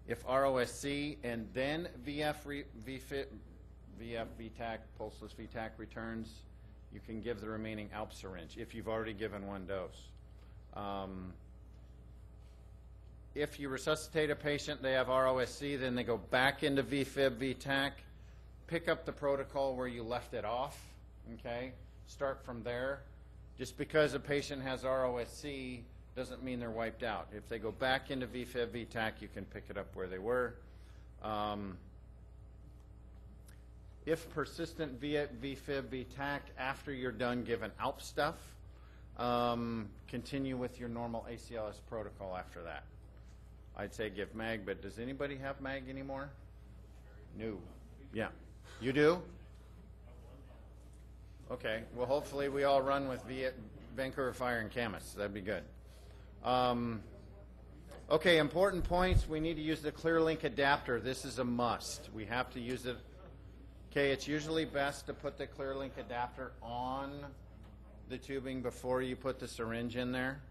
If ROSC and then VF, re, VFit, VF, VTAC, pulseless VTAC returns, you can give the remaining ALP syringe if you've already given one dose. Um, if you resuscitate a patient, they have ROSC, then they go back into VFib, VTAC, pick up the protocol where you left it off, okay? Start from there. Just because a patient has ROSC doesn't mean they're wiped out. If they go back into VFib, VTAC, you can pick it up where they were. Um, if persistent V- VFib, VTAC, after you're done giving ALP stuff, um, continue with your normal ACLS protocol after that. I'd say give MAG, but does anybody have MAG anymore? No. Yeah. You do? Okay. Well, hopefully we all run with v- Vancouver Fire and Camas. That'd be good. Um, okay, important points. We need to use the ClearLink adapter. This is a must. We have to use it. Okay, it's usually best to put the ClearLink adapter on the tubing before you put the syringe in there.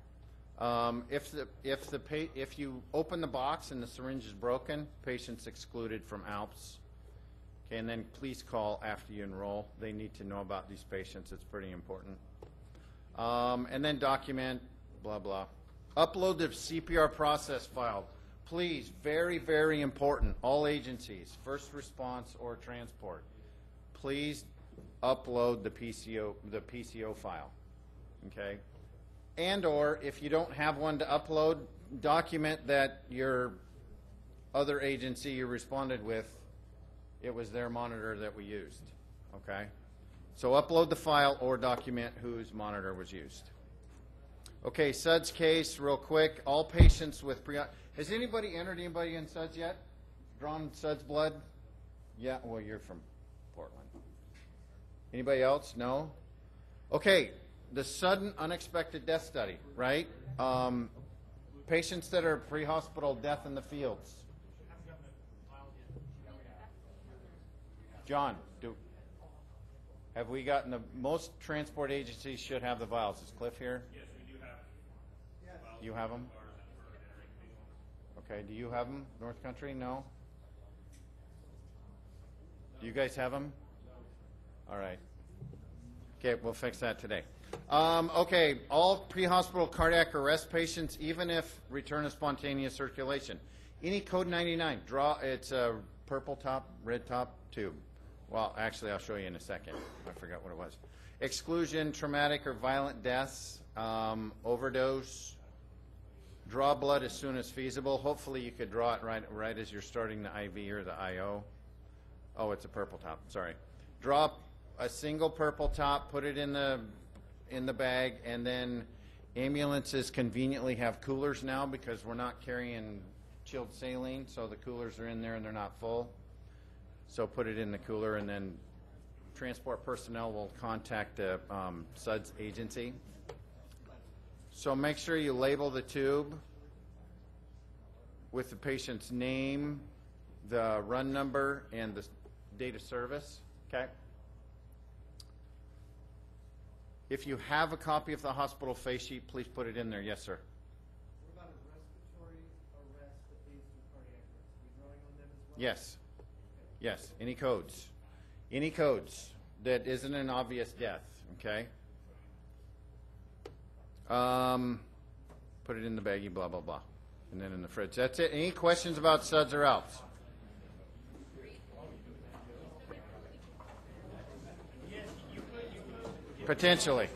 Um, if the, if the, pa- if you open the box and the syringe is broken, patient's excluded from ALPS. Okay, and then please call after you enroll. They need to know about these patients. It's pretty important. Um, and then document, blah, blah. Upload the CPR process file. Please, very, very important, all agencies, first response or transport, please upload the PCO, the PCO file, okay? And/or if you don't have one to upload, document that your other agency you responded with, it was their monitor that we used, okay? So upload the file or document whose monitor was used. Okay, SUDS case, real quick. All patients with pre. Has anybody entered anybody in SUDS yet? Drawn SUDS blood? Yeah. Well, you're from Portland. Anybody else? No. Okay, the sudden unexpected death study, right? Um, patients that are pre-hospital death in the fields. John, do have we gotten the most transport agencies should have the vials? Is Cliff here?
Yes, we do have.
You have them? Okay, do you have them, North Country? No? Do you guys have them? All right. Okay, we'll fix that today. Um, okay, all pre-hospital cardiac arrest patients, even if return of spontaneous circulation. Any code 99, draw, it's a purple top, red top tube. Well, actually, I'll show you in a second. I forgot what it was. Exclusion, traumatic or violent deaths, um, overdose, draw blood as soon as feasible. Hopefully, you could draw it right, right as you're starting the IV or the IO. Oh, it's a purple top. Sorry. Drop a single purple top, put it in the in the bag, and then ambulances conveniently have coolers now because we're not carrying chilled saline, so the coolers are in there and they're not full. So put it in the cooler, and then transport personnel will contact the um, SUDS agency. So make sure you label the tube with the patient's name, the run number, and the date of service, okay? If you have a copy of the hospital face sheet, please put it in there. Yes, sir.
What about a respiratory arrest that leads to cardiac arrest? Are we drawing on them as well?
Yes. Yes. Any codes? Any codes that isn't an obvious death, okay? Um, put it in the baggie, blah, blah, blah. And then in the fridge. That's it. Any questions about suds or alps? Potentially.